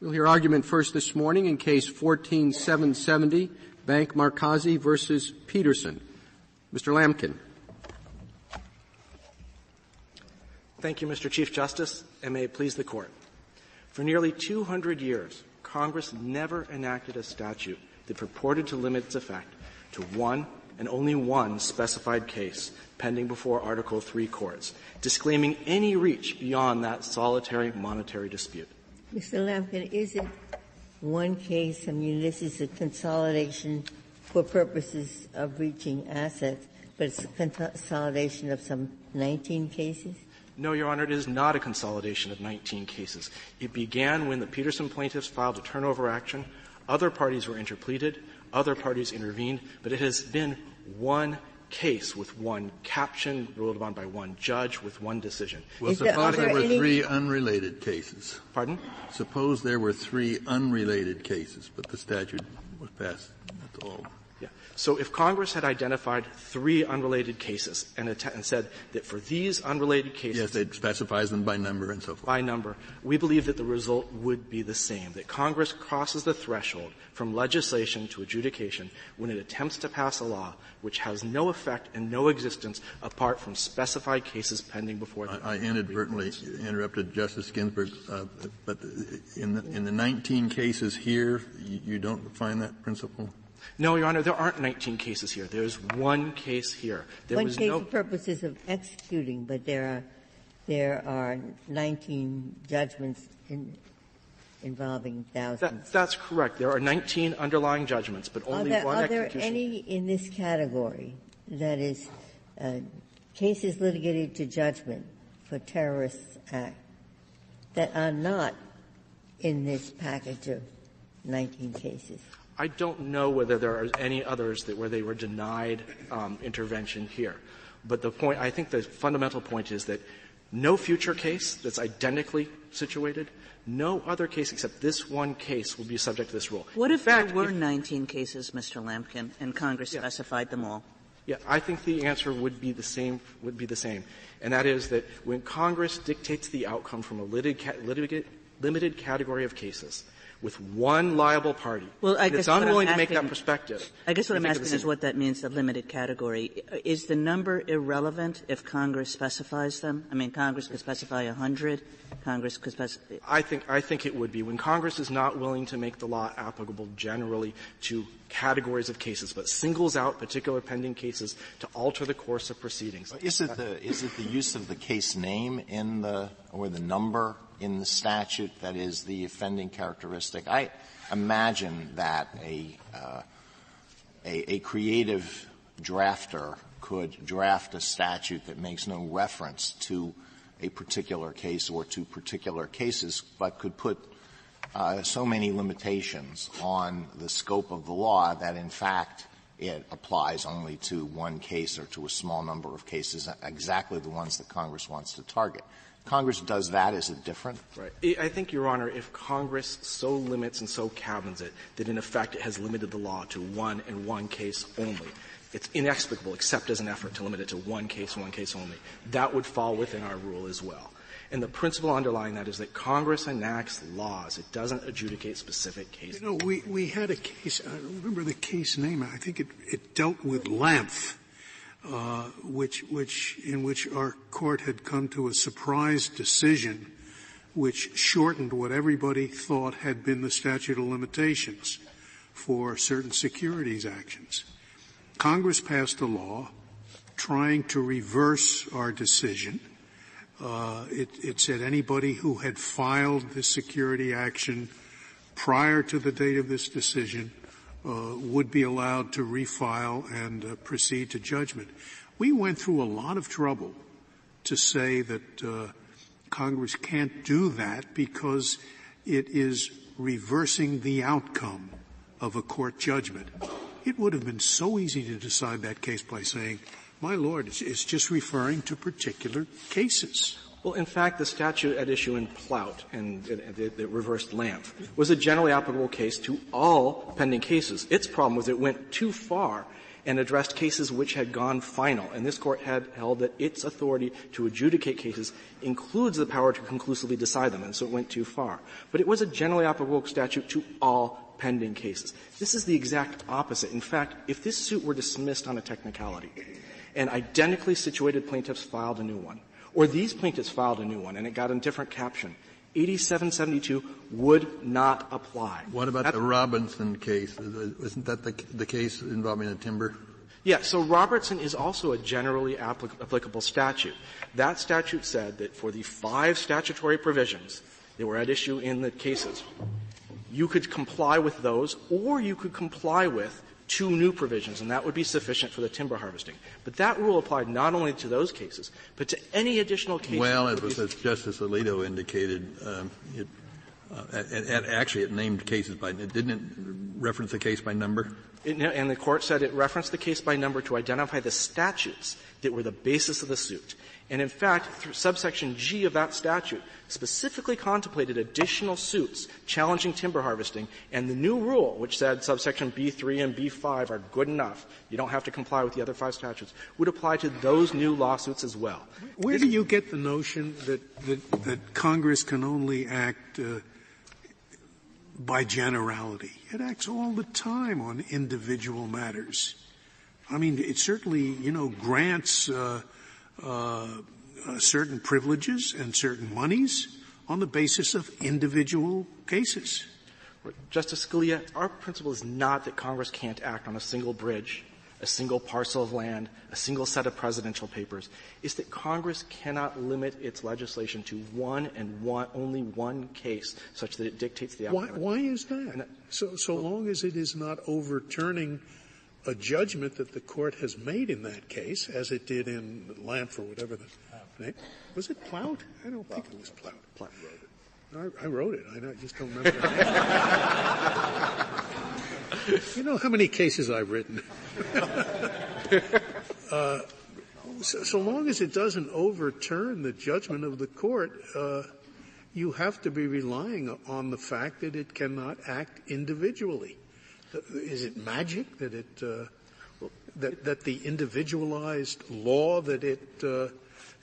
We'll hear argument first this morning in case 14770, Bank Markazi versus Peterson. Mr. Lamkin. Thank you, Mr. Chief Justice, and may it please the Court. For nearly 200 years, Congress never enacted a statute that purported to limit its effect to one and only one specified case pending before Article III courts, disclaiming any reach beyond that solitary monetary dispute. Mr. Lamkin, is it one case? I mean, this is a consolidation for purposes of reaching assets, but it's a consolidation of some 19 cases? No, Your Honor, it is not a consolidation of 19 cases. It began when the Peterson plaintiffs filed a turnover action. Other parties were interpleaded, other parties intervened, but it has been one case with one caption ruled upon by one judge with one decision. Well, Is suppose there, there were three unrelated cases. Pardon? Suppose there were three unrelated cases, but the statute was passed. That's all. So if Congress had identified three unrelated cases and, and, said that for these unrelated cases, yes, it specifies them by number and so forth. By number, we believe that the result would be the same. That Congress crosses the threshold from legislation to adjudication when it attempts to pass a law which has no effect and no existence apart from specified cases pending before the I, I inadvertently interrupted Justice Ginsburg, uh, but in the, in the 19 cases here, you, you don't find that principle? No, Your Honor, there aren't 19 cases here. There's one case here. There one was case no for purposes of executing, but there are there are 19 judgments in, involving thousands. That, that's correct. There are 19 underlying judgments, but only are there, one are execution. there any in this category that is uh, cases litigated to judgment for terrorist act that are not in this package of 19 cases? I don't know whether there are any others that where they were denied um, intervention here. But the point, I think the fundamental point is that no future case that's identically situated, no other case except this one case will be subject to this rule. What if fact, there were if, 19 cases, Mr. Lamkin, and Congress yeah. specified them all? Yeah, I think the answer would be the same. Would be the same, and that is that when Congress dictates the outcome from a litigated, limited category of cases, with one liable party. Well, I guess it's unwilling asking, to make that perspective. I guess what I'm asking is what that means, the limited category. Is the number irrelevant if Congress specifies them? I mean, Congress could specify a hundred. Congress could specify. I think I think it would be when Congress is not willing to make the law applicable generally to categories of cases, but singles out particular pending cases to alter the course of proceedings. Is it the is it the use of the case name in the or the number in the statute that is the offending characteristic. I imagine that a, uh, a, a creative drafter could draft a statute that makes no reference to a particular case or to particular cases, but could put uh, so many limitations on the scope of the law that in fact it applies only to one case or to a small number of cases, exactly the ones that Congress wants to target. Congress does that, is it different? Right. I think, Your Honor, if Congress so limits and so cabins it that in effect it has limited the law to one and one case only, it's inexplicable except as an effort to limit it to one case, one case only. That would fall within our rule as well. And the principle underlying that is that Congress enacts laws. It doesn't adjudicate specific cases. You know, we, we had a case, I remember the case name, I think it, it dealt with Lampf uh, which, which, in which our court had come to a surprise decision which shortened what everybody thought had been the statute of limitations for certain securities actions. Congress passed a law trying to reverse our decision. Uh, it, it, said anybody who had filed this security action prior to the date of this decision uh, would be allowed to refile and uh, proceed to judgment. We went through a lot of trouble to say that uh, Congress can't do that because it is reversing the outcome of a court judgment. It would have been so easy to decide that case by saying, my lord, it's, it's just referring to particular cases. Well, in fact, the statute at issue in Plaut and the reversed Lampf was a generally applicable case to all pending cases. Its problem was it went too far and addressed cases which had gone final. And this court had held that its authority to adjudicate cases includes the power to conclusively decide them, and so it went too far. But it was a generally applicable statute to all pending cases. This is the exact opposite. In fact, if this suit were dismissed on a technicality and identically situated plaintiffs filed a new one, or these plaintiffs filed a new one and it got a different caption, 8772 would not apply. What about the Robertson case? Isn't that the, the case involving the timber? Yeah, so Robertson is also a generally applic- applicable statute. That statute said that for the five statutory provisions that were at issue in the cases, you could comply with those, or you could comply with two new provisions, and that would be sufficient for the timber harvesting. But that rule applied not only to those cases, but to any additional cases. Well, it was, as Justice Alito indicated, um, it, uh, and, and actually it named cases by, it didn't it reference the case by number? It, and the court said it referenced the case by number to identify the statutes that were the basis of the suit. And in fact, subsection G of that statute specifically contemplated additional suits challenging timber harvesting, and the new rule, which said subsection B3 and B5 are good enough, you don't have to comply with the other five statutes, would apply to those new lawsuits as well. Where do you get the notion that, that, that Congress can only act uh, by generality? It acts all the time on individual matters. I mean, it certainly, you know, grants uh, uh, uh, certain privileges and certain monies on the basis of individual cases. Justice Scalia, our principle is not that Congress can't act on a single bridge, a single parcel of land, a single set of presidential papers. It's that Congress cannot limit its legislation to one and one, only one case such that it dictates the outcome. Why, why is that? So, so long as it is not overturning a judgment that the court has made in that case, as it did in Lampf or whatever the name. Was it Plaut? I don't think it was Plaut. Plaut wrote it. I, I wrote it. I just don't remember. you know how many cases I've written. uh, so, so, long as it doesn't overturn the judgment of the court, uh, you have to be relying on the fact that it cannot act individually. Is it magic that it uh, that that the individualized law that it uh,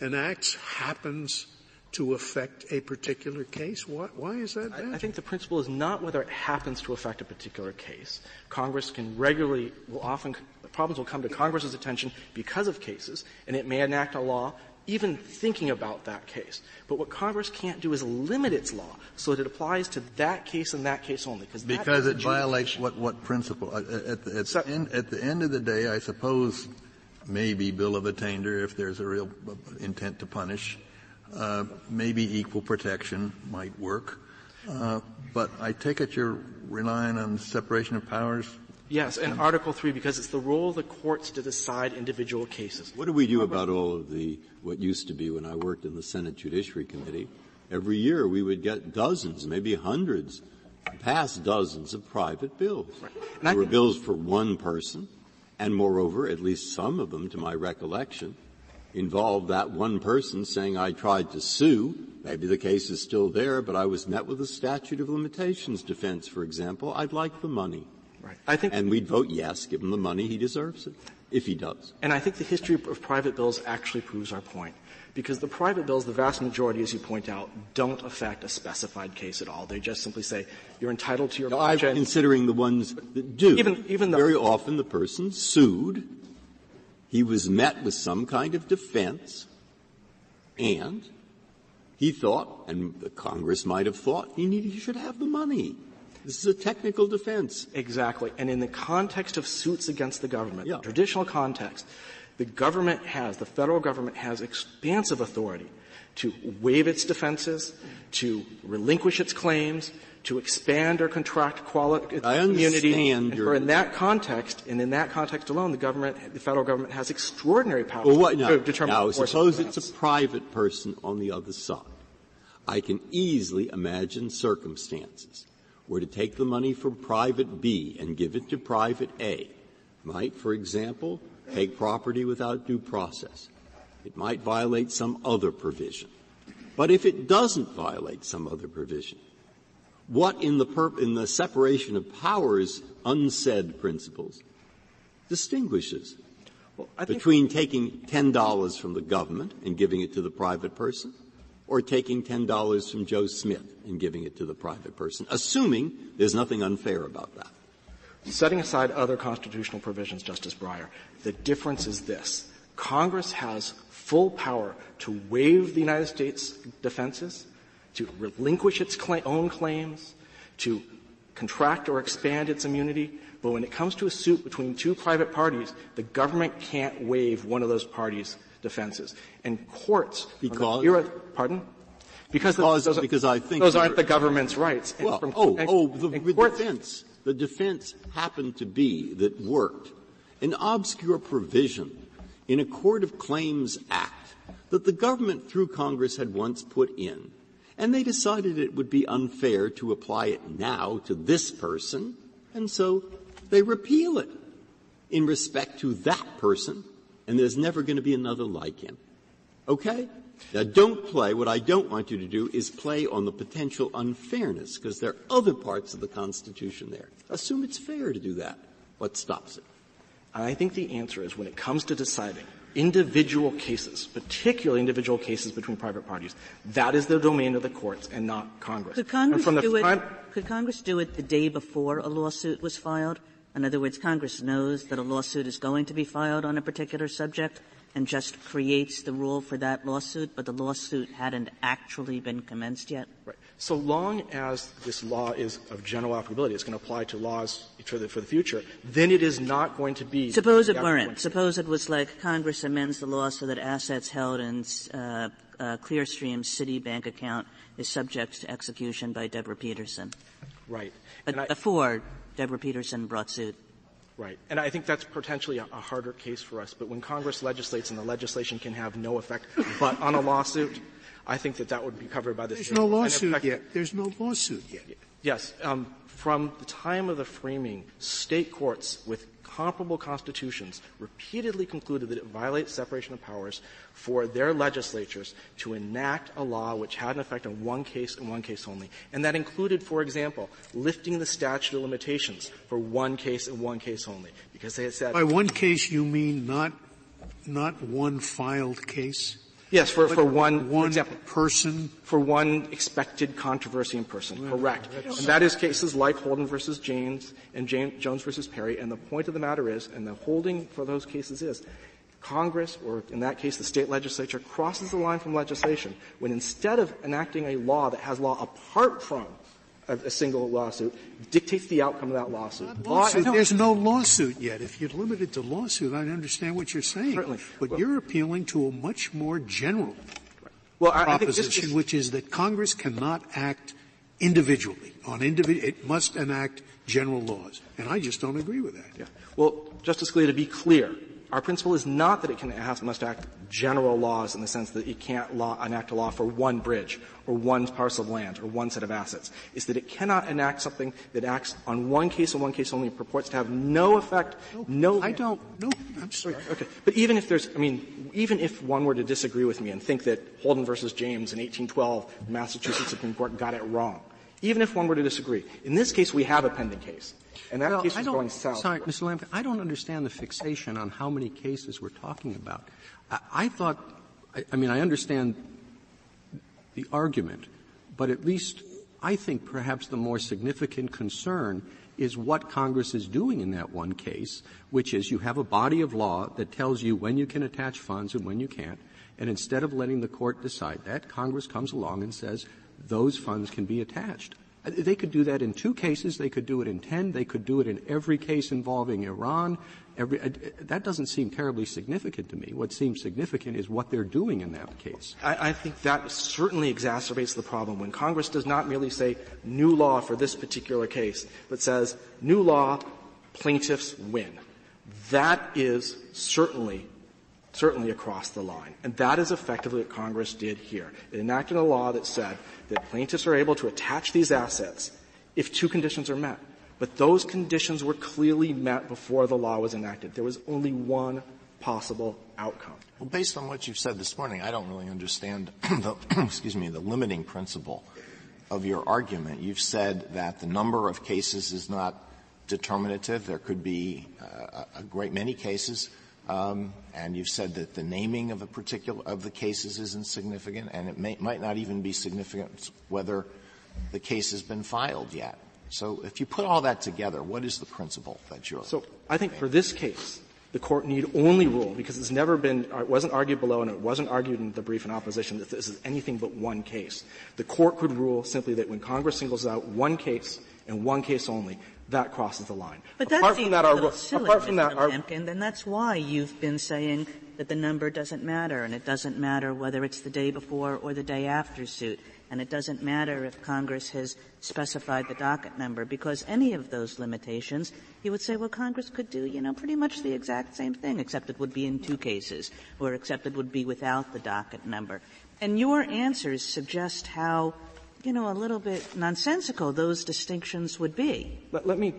enacts happens to affect a particular case? Why, why is that? I, I, think the principle is not whether it happens to affect a particular case. Congress can regularly, will often, problems will come to Congress's attention because of cases, and it may enact a law even thinking about that case. But what Congress can't do is limit its law so that it applies to that case and that case only. Because it violates what, what principle? At the, at, so, end, at the end of the day, I suppose maybe bill of attainder if there's a real intent to punish. Uh, maybe equal protection might work. Uh, but I take it you're relying on separation of powers Yes, and Article 3, because it's the role of the courts to decide individual cases. What do we do about all of the, what used to be when I worked in the Senate Judiciary Committee? Every year we would get dozens, maybe hundreds, past dozens of private bills. Right. There were bills for one person, and moreover, at least some of them, to my recollection, involved that one person saying, I tried to sue, maybe the case is still there, but I was met with a statute of limitations defense, for example, I'd like the money. Right. I think, and we'd vote yes, give him the money, he deserves it, if he does. And I think the history of private bills actually proves our point. Because the private bills, the vast majority, as you point out, don't affect a specified case at all. They just simply say, you're entitled to your no, I'm considering the ones that do. Even, even Very often the person sued, he was met with some kind of defense, and he thought, and the Congress might have thought, he, needed, he should have the money. This is a technical defense. Exactly. And in the context of suits against the government, yeah. traditional context, the government has, the federal government has expansive authority to waive its defenses, to relinquish its claims, to expand or contract quality I immunity. And for in that context, and in that context alone, the government, the federal government has extraordinary power well, what, now, to determine. Now, suppose it's a private person on the other side. I can easily imagine circumstances were to take the money from private B and give it to private A, might, for example, take property without due process. It might violate some other provision. But if it doesn't violate some other provision, what in the, in the separation of powers unsaid principles distinguishes well, between taking $10 from the government and giving it to the private person or taking $10 from Joe Smith and giving it to the private person, assuming there's nothing unfair about that. Setting aside other constitutional provisions, Justice Breyer, the difference is this. Congress has full power to waive the United States defenses, to relinquish its cl- own claims, to contract or expand its immunity. But when it comes to a suit between two private parties, the government can't waive one of those parties' defenses. And courts, because era, pardon, because, because, those, because I think those aren't the government's rights. Well, from, oh, and, oh, the, the defense, the defense happened to be that worked an obscure provision in a Court of Claims Act that the government through Congress had once put in. And they decided it would be unfair to apply it now to this person, and so they repeal it in respect to that person, and there's never going to be another like him. Okay? Now don't play, what I don't want you to do is play on the potential unfairness, because there are other parts of the Constitution there. Assume it's fair to do that. What stops it? I think the answer is when it comes to deciding individual cases, particularly individual cases between private parties, that is the domain of the courts and not Congress. Could Congress, do it, could Congress do it the day before a lawsuit was filed? In other words, Congress knows that a lawsuit is going to be filed on a particular subject and just creates the rule for that lawsuit, but the lawsuit hadn't actually been commenced yet? Right so long as this law is of general applicability, it's going to apply to laws for the, for the future, then it is not going to be. Suppose it weren't. Suppose it was like Congress amends the law so that assets held in uh, uh, Clearstream's Citibank account is subject to execution by Deborah Peterson. Right. But I, before Deborah Peterson brought suit. Right. And I think that's potentially a, a harder case for us. But when Congress legislates and the legislation can have no effect but on a lawsuit, I think that that would be covered by this. There's no lawsuit yet. There's no lawsuit yet. Yes. Um, from the time of the framing, state courts with comparable constitutions repeatedly concluded that it violates separation of powers for their legislatures to enact a law which had an effect on one case and one case only. And that included, for example, lifting the statute of limitations for one case and one case only. Because they had said. By one case you mean not, not one filed case? Yes, for, for one, one example, person? For one expected controversy in person, right. correct. And that is cases like Holden versus James and James, Jones versus Perry. And the point of the matter is, and the holding for those cases is, Congress, or in that case the state legislature, crosses the line from legislation when instead of enacting a law that has law apart from a, a single lawsuit dictates the outcome of that lawsuit. lawsuit there's no lawsuit yet. If you're limited to lawsuit, I understand what you're saying. Certainly. But well, you're appealing to a much more general well, I, proposition, which is that Congress cannot act individually on individual. It must enact general laws, and I just don't agree with that. Yeah. Well, Justice Scalia, to be clear, our principle is not that it can has, must act general laws in the sense that it can't law, enact a law for one bridge or one parcel of land or one set of assets. It's that it cannot enact something that acts on one case and one case only and purports to have no effect, no. no I don't. No, I'm sorry. Okay, but even if there's, I mean, even if one were to disagree with me and think that Holden versus James in 1812, the Massachusetts Supreme Court got it wrong, even if one were to disagree, in this case we have a pending case. And that well, case is going south. Sorry, Mr. Lamkin, I don't understand the fixation on how many cases we're talking about. I, I thought, I, I mean, I understand the argument, but at least I think perhaps the more significant concern is what Congress is doing in that one case, which is you have a body of law that tells you when you can attach funds and when you can't, and instead of letting the court decide that, Congress comes along and says those funds can be attached. They could do that in two cases. They could do it in ten. They could do it in every case involving Iran. Every, uh, that doesn't seem terribly significant to me. What seems significant is what they're doing in that case. I, I think that certainly exacerbates the problem when Congress does not merely say new law for this particular case, but says new law, plaintiffs win. That is certainly certainly across the line. And that is effectively what Congress did here. It enacted a law that said that plaintiffs are able to attach these assets if two conditions are met. But those conditions were clearly met before the law was enacted. There was only one possible outcome. Well, based on what you've said this morning, I don't really understand the, excuse me, the limiting principle of your argument. You've said that the number of cases is not determinative. There could be uh, a great many cases, um, and you've said that the naming of a particular of the cases isn't significant, and it may, might not even be significant whether the case has been filed yet. So, if you put all that together, what is the principle that you're? So, I think for this case, the court need only rule because it's never been, it wasn't argued below and it wasn't argued in the brief in opposition that this is anything but one case. The court could rule simply that when Congress singles out one case and one case only, that crosses the line. But that apart from that, our, silly, apart from that, Mr. Lamkin, then that's why you've been saying that the number doesn't matter, and it doesn't matter whether it's the day before or the day after suit, and it doesn't matter if Congress has specified the docket number, because any of those limitations, you would say, well, Congress could do, you know, pretty much the exact same thing, except it would be in two cases, or except it would be without the docket number. And your answers suggest how you know, a little bit nonsensical those distinctions would be. Let, let me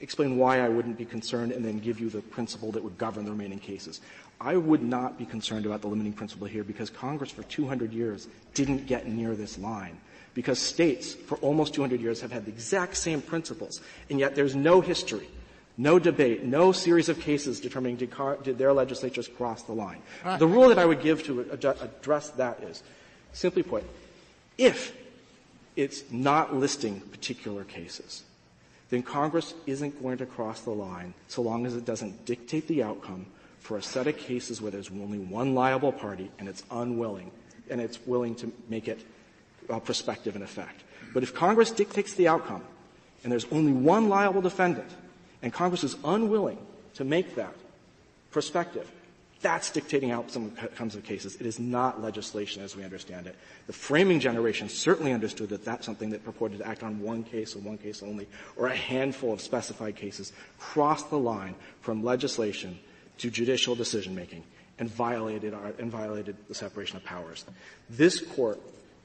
explain why I wouldn't be concerned and then give you the principle that would govern the remaining cases. I would not be concerned about the limiting principle here because Congress for 200 years didn't get near this line. Because states for almost 200 years have had the exact same principles, and yet there's no history, no debate, no series of cases determining did, car, did their legislatures cross the line. Right. The rule that I would give to address that is, simply put, if it's not listing particular cases, then Congress isn't going to cross the line so long as it doesn't dictate the outcome for a set of cases where there's only one liable party and it's unwilling, and it's willing to make it uh, prospective in effect. But if Congress dictates the outcome and there's only one liable defendant, and Congress is unwilling to make that prospective, that's dictating outcomes of cases. It is not legislation as we understand it. The framing generation certainly understood that that's something that purported to act on one case or one case only, or a handful of specified cases, crossed the line from legislation to judicial decision making and violated our, and violated the separation of powers. This court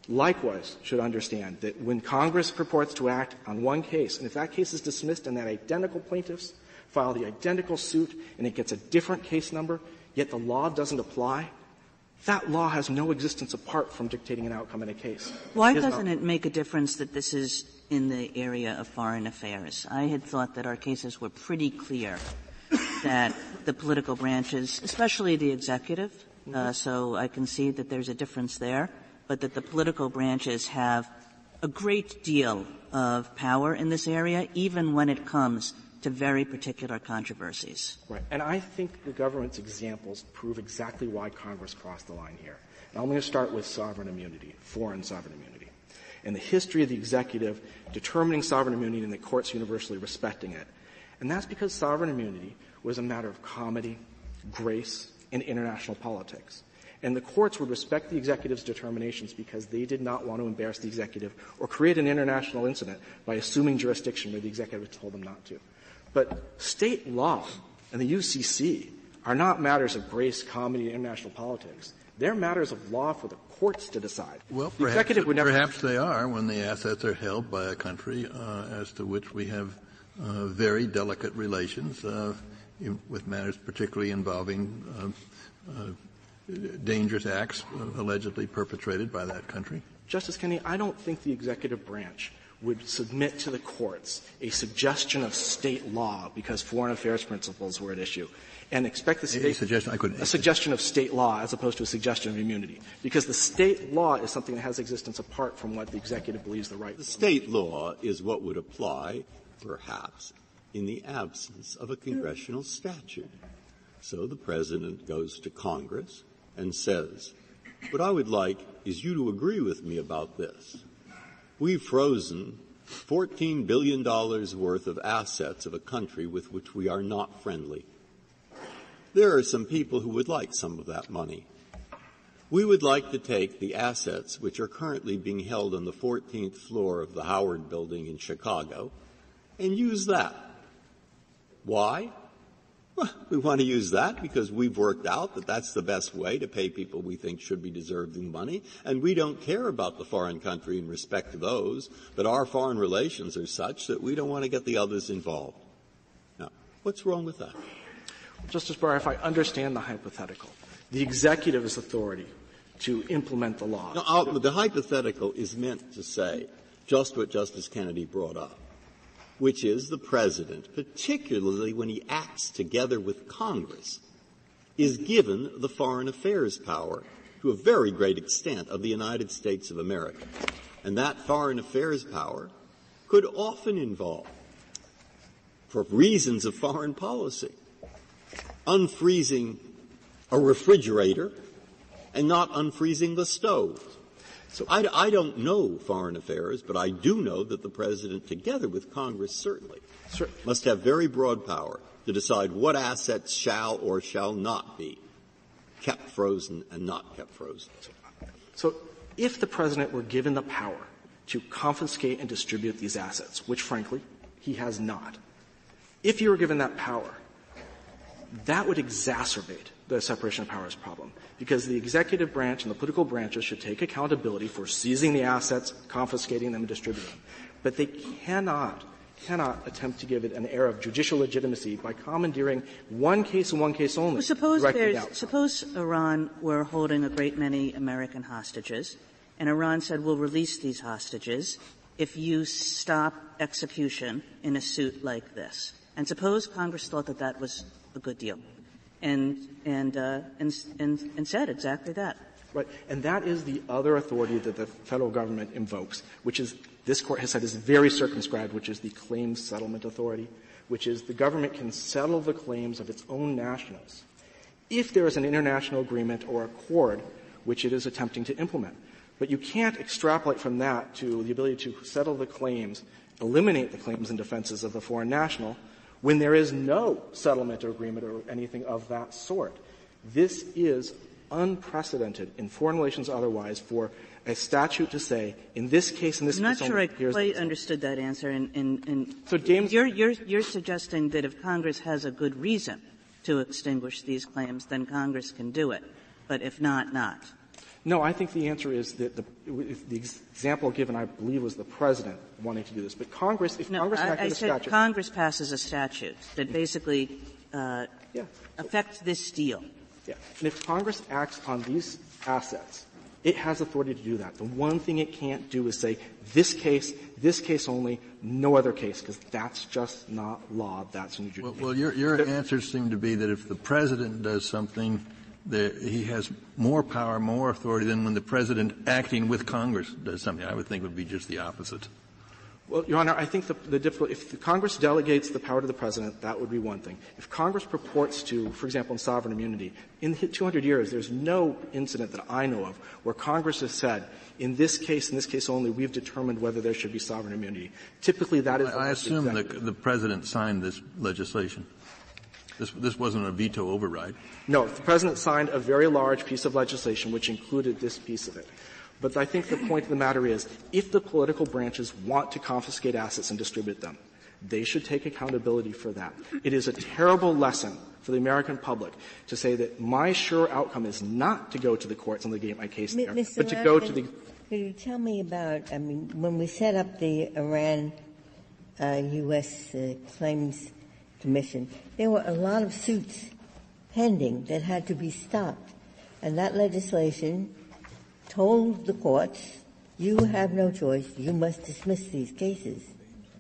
likewise should understand that when Congress purports to act on one case, and if that case is dismissed and that identical plaintiffs file the identical suit and it gets a different case number, yet the law doesn't apply, that law has no existence apart from dictating an outcome in a case. Why it doesn't it make a difference that this is in the area of foreign affairs? I had thought that our cases were pretty clear that the political branches, especially the executive, uh, mm-hmm. so I can see that there's a difference there, but that the political branches have a great deal of power in this area, even when it comes to very particular controversies. Right. And I think the government's examples prove exactly why Congress crossed the line here. Now I'm going to start with sovereign immunity, foreign sovereign immunity. And the history of the executive determining sovereign immunity and the courts universally respecting it. And that's because sovereign immunity was a matter of comity, grace, and international politics. And the courts would respect the executive's determinations because they did not want to embarrass the executive or create an international incident by assuming jurisdiction where the executive told them not to. But state law and the UCC are not matters of grace, comity, and international politics. They're matters of law for the courts to decide. Well, the perhaps, perhaps they are when the assets are held by a country uh, as to which we have uh, very delicate relations uh, in, with matters particularly involving uh, uh, dangerous acts uh, allegedly perpetrated by that country. Justice Kennedy, I don't think the executive branch would submit to the courts a suggestion of state law because foreign affairs principles were at issue and expect the state a suggestion? I could a suggestion of state law as opposed to a suggestion of immunity. Because the state law is something that has existence apart from what the executive believes the right the state law is what would apply perhaps in the absence of a congressional statute. So the president goes to congress and says what i would like is you to agree with me about this We've frozen $14 billion worth of assets of a country with which we are not friendly. There are some people who would like some of that money. We would like to take the assets which are currently being held on the 14th floor of the Howard building in Chicago and use that. Why? Well, we want to use that because we've worked out that that's the best way to pay people we think should be deserving money, and we don't care about the foreign country in respect to those, but our foreign relations are such that we don't want to get the others involved. Now, what's wrong with that? Justice Breyer, if I understand the hypothetical, the executive's authority to implement the law. Now, the hypothetical is meant to say just what Justice Kennedy brought up. Which is the President, particularly when he acts together with Congress, is given the foreign affairs power to a very great extent of the United States of America. And that foreign affairs power could often involve, for reasons of foreign policy, unfreezing a refrigerator and not unfreezing the stove. So I, I, don't know foreign affairs, but I do know that the president, together with Congress, certainly sure. must have very broad power to decide what assets shall or shall not be kept frozen and not kept frozen. So if the president were given the power to confiscate and distribute these assets, which frankly he has not, if he were given that power, that would exacerbate the separation of powers problem because the executive branch and the political branches should take accountability for seizing the assets, confiscating them, and distributing them. But they cannot cannot attempt to give it an air of judicial legitimacy by commandeering one case and one case only. Well, suppose, suppose Iran were holding a great many American hostages, and Iran said, we'll release these hostages if you stop execution in a suit like this. And suppose Congress thought that that was a good deal and, and, uh, and, and, and said exactly that. Right. And that is the other authority that the federal government invokes, which is this court has said is very circumscribed, which is the claims settlement authority, which is the government can settle the claims of its own nationals if there is an international agreement or accord which it is attempting to implement. But you can't extrapolate from that to the ability to settle the claims, eliminate the claims and defenses of the foreign national when there is no settlement or agreement or anything of that sort. This is unprecedented in foreign relations otherwise for a statute to say, in this case, in this I'm case, not sure I quite understood that answer. And, and, and so James, you're, you're, you're suggesting that if Congress has a good reason to extinguish these claims, then Congress can do it. But if not, not. No, I think the answer is that the, the example given, I believe, was the president wanting to do this. But Congress, if no, Congress I, enacted I a said statute, Congress passes a statute that basically uh, yeah. affects this deal. Yeah, and if Congress acts on these assets, it has authority to do that. The one thing it can't do is say this case, this case only, no other case, because that's just not law. That's New Jersey. Well, well your, your answers seem to be that if the president does something the, he has more power, more authority than when the president acting with Congress does something. I would think would be just the opposite. Well, Your Honor, I think the, the difficult, if the Congress delegates the power to the President, that would be one thing. If Congress purports to, for example, in sovereign immunity, in 200 years, there's no incident that I know of where Congress has said, in this case, in this case only, we've determined whether there should be sovereign immunity. Typically, that is. I, I assume the, the President signed this legislation. This, this wasn't a veto override. No, the President signed a very large piece of legislation which included this piece of it. But I think the point of the matter is, if the political branches want to confiscate assets and distribute them, they should take accountability for that. It is a terrible lesson for the American public to say that my sure outcome is not to go to the courts and litigate my case there, Mr. but to go to the. Could you tell me about, I mean, when we set up the Iran uh, U.S. Uh, claims Commission, there were a lot of suits pending that had to be stopped. And that legislation told the courts, you have no choice, you must dismiss these cases.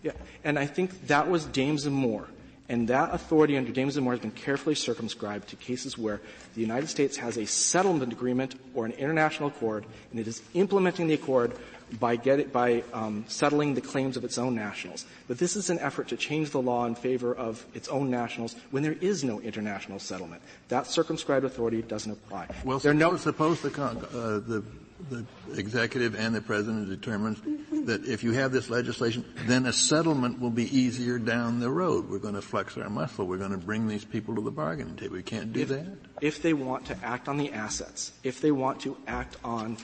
Yeah, and I think that was Dames and Moore. And that authority under Dames and Moore has been carefully circumscribed to cases where the United States has a settlement agreement or an international accord, and it is implementing the accord by, get, by um, settling the claims of its own nationals. But this is an effort to change the law in favor of its own nationals when there is no international settlement. That circumscribed authority doesn't apply. Well, suppose, no, suppose the, uh, the, the executive and the president determines that if you have this legislation, then a settlement will be easier down the road. We're going to flex our muscle. We're going to bring these people to the bargaining table. We can't do if, that. If they want to act on the assets, if they want to act on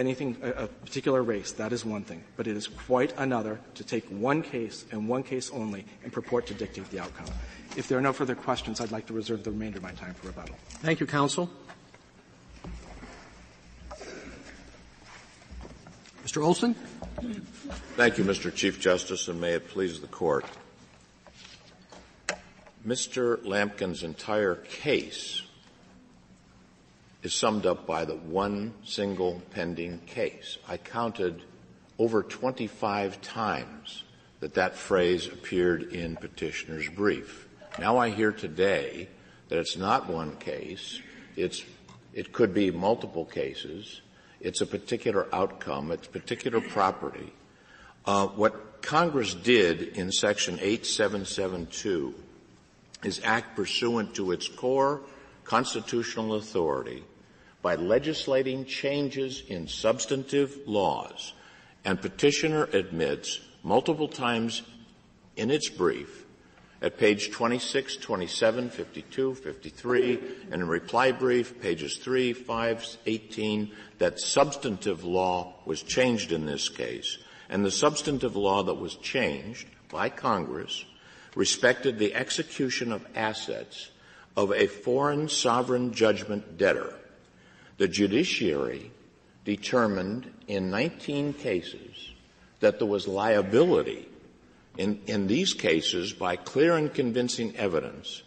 anything, a, a, particular race, that is one thing. But it is quite another to take one case and one case only and purport to dictate the outcome. If there are no further questions, I'd like to reserve the remainder of my time for rebuttal. Thank you, counsel. Mr. Olson? Thank you, Mr. Chief Justice, and may it please the court. Mr. Lamkin's entire case is summed up by the one single pending case. I counted over 25 times that that phrase appeared in petitioner's brief. Now I hear today that it's not one case. It's, it could be multiple cases. It's a particular outcome. It's particular property. Uh, what Congress did in Section 8772 is act pursuant to its core constitutional authority by legislating changes in substantive laws. And petitioner admits multiple times in its brief at page 26, 27, 52, 53, and in reply brief, pages 3, 5, 18, that substantive law was changed in this case. And the substantive law that was changed by Congress respected the execution of assets of a foreign sovereign judgment debtor. The judiciary determined in 19 cases that there was liability in, in these cases by clear and convincing evidence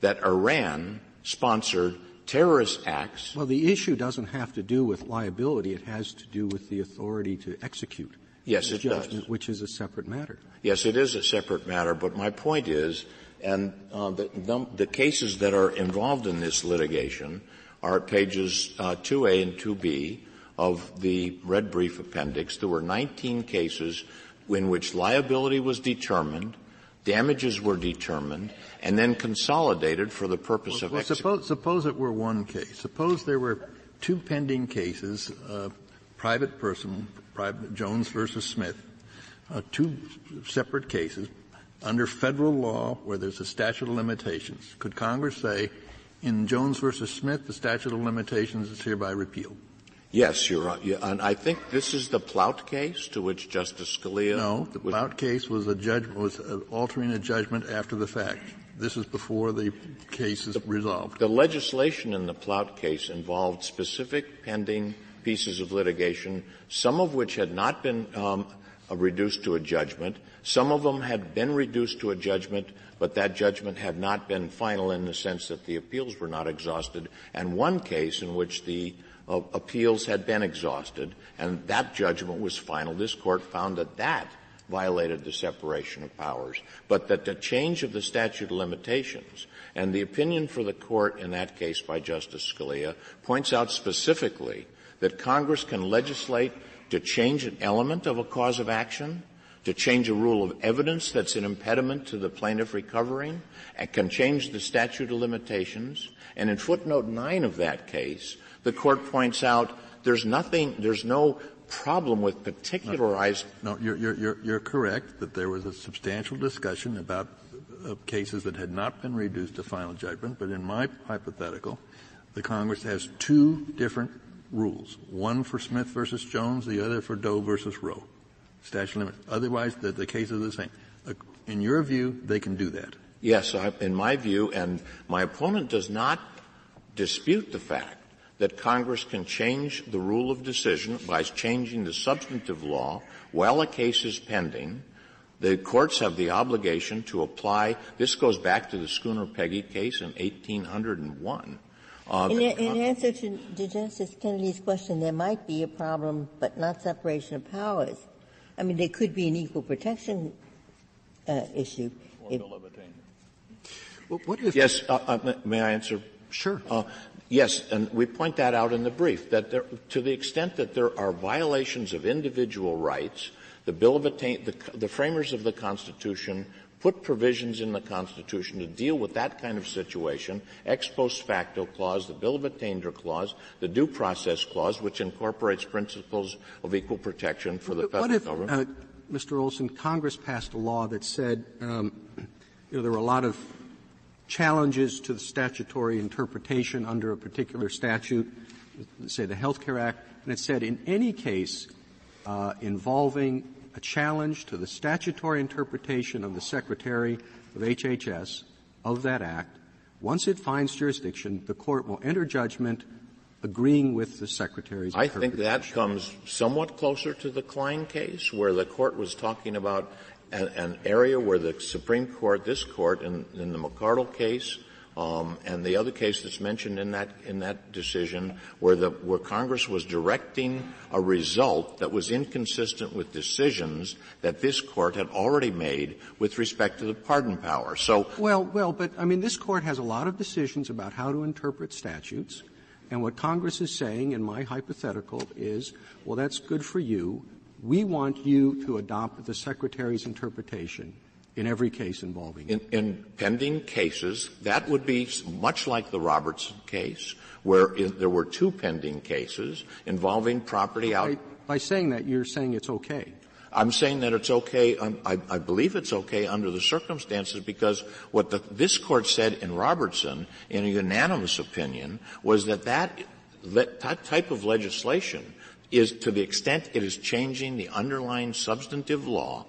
that Iran sponsored terrorist acts. Well, the issue doesn't have to do with liability. It has to do with the authority to execute. Yes, it judgment, does. Which is a separate matter. Yes, it is a separate matter, but my point is, and uh, the, the, cases that are involved in this litigation are pages uh, 2A and 2B of the red brief appendix. There were 19 cases in which liability was determined, damages were determined, and then consolidated for the purpose well, of well, suppose, suppose it were one case. Suppose there were two pending cases, uh, private person, private Jones versus Smith, uh, two separate cases under federal law where there's a statute of limitations. Could Congress say, in Jones versus Smith, the statute of limitations is hereby repealed? Yes, you're right. And I think this is the Plaut case to which Justice Scalia. No, the Plaut case was a judge was altering a judgment after the fact. This is before the case is the, resolved. The legislation in the Plaut case involved specific pending pieces of litigation, some of which had not been um, reduced to a judgment. Some of them had been reduced to a judgment, but that judgment had not been final in the sense that the appeals were not exhausted. And one case in which the uh, appeals had been exhausted, and that judgment was final. This court found that that violated the separation of powers, but that the change of the statute of limitations and the opinion for the court in that case by Justice Scalia points out specifically that Congress can legislate to change an element of a cause of action, to change a rule of evidence that's an impediment to the plaintiff recovering, and can change the statute of limitations. And in footnote 9 of that case, the court points out there's nothing, there's no problem with particularized. No, you're, you're, you're correct that there was a substantial discussion about uh, cases that had not been reduced to final judgment, but in my hypothetical, the Congress has two different rules. One for Smith versus Jones, the other for Doe versus Roe. Statute limit. Otherwise, the, the cases the same. Uh, in your view, they can do that. Yes, I, in my view, and my opponent does not dispute the fact that Congress can change the rule of decision by changing the substantive law while a case is pending. The courts have the obligation to apply. This goes back to the Schooner Peggy case in 1801. Uh, in, in, answer to, to, Justice Kennedy's question, there might be a problem, but not separation of powers. I mean, there could be an equal protection uh, issue. If, well, yes, uh, uh may I answer? Sure. Uh, Yes, and we point that out in the brief, that there, to the extent that there are violations of individual rights, the Bill of Attain, the, the framers of the Constitution put provisions in the Constitution to deal with that kind of situation, ex post facto clause, the Bill of Attainder clause, the Due Process clause, which incorporates principles of equal protection for the federal if, government. Uh, Mr. Olson, Congress passed a law that said, um, you know, there were a lot of challenges to the statutory interpretation under a particular statute, say the Health Care Act, and it said in any case uh, involving a challenge to the statutory interpretation of the Secretary of HHS of that act, once it finds jurisdiction, the court will enter judgment agreeing with the Secretary's I think that comes somewhat closer to the Klein case, where the court was talking about an, an area where the Supreme Court, this court, in, in the McCardle case, um, and the other case that's mentioned in that in that decision, where the where Congress was directing a result that was inconsistent with decisions that this court had already made with respect to the pardon power. So, well, well, but I mean, this court has a lot of decisions about how to interpret statutes, and what Congress is saying in my hypothetical is, well, that's good for you. We want you to adopt the Secretary's interpretation in every case involving in, in, pending cases, that would be much like the Robertson case, where there were two pending cases involving property out. By, by, saying that, you're saying it's okay. I'm saying that it's okay. Um, I, I, believe it's okay under the circumstances because what the, this court said in Robertson, in a unanimous opinion, was that that, that type of legislation is, to the extent it is changing the underlying substantive law,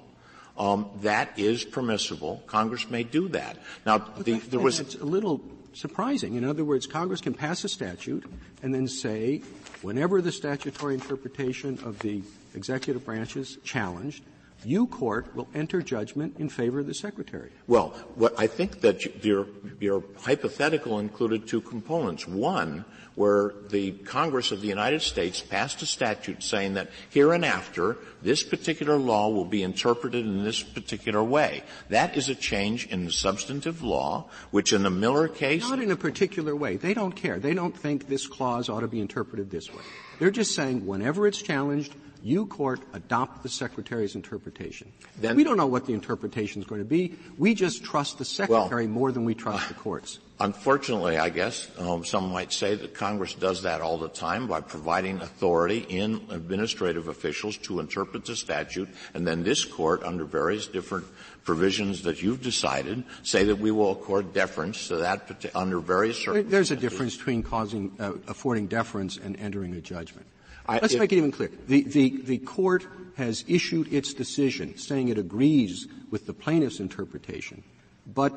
um, that is permissible. Congress may do that. Now, the, there was it's a little surprising. In other words, Congress can pass a statute and then say, whenever the statutory interpretation of the executive branch is challenged, you court will enter judgment in favor of the secretary. Well, what I think that your your hypothetical included two components. One where the Congress of the United States passed a statute saying that here and after this particular law will be interpreted in this particular way. That is a change in the substantive law, which in the Miller case. Not in a particular way. They don't care. They don't think this clause ought to be interpreted this way. They're just saying whenever it's challenged, you court adopt the secretary's interpretation. Then, we don't know what the interpretation is going to be. We just trust the secretary well, more than we trust the courts. Unfortunately, I guess um, some might say that Congress does that all the time by providing authority in administrative officials to interpret the statute, and then this court, under various different provisions that you've decided, say that we will accord deference to that under various circumstances. There's a difference between causing, uh, affording deference and entering a judgment. I, Let's make it even clearer. The, the, the court has issued its decision saying it agrees with the plaintiff's interpretation, but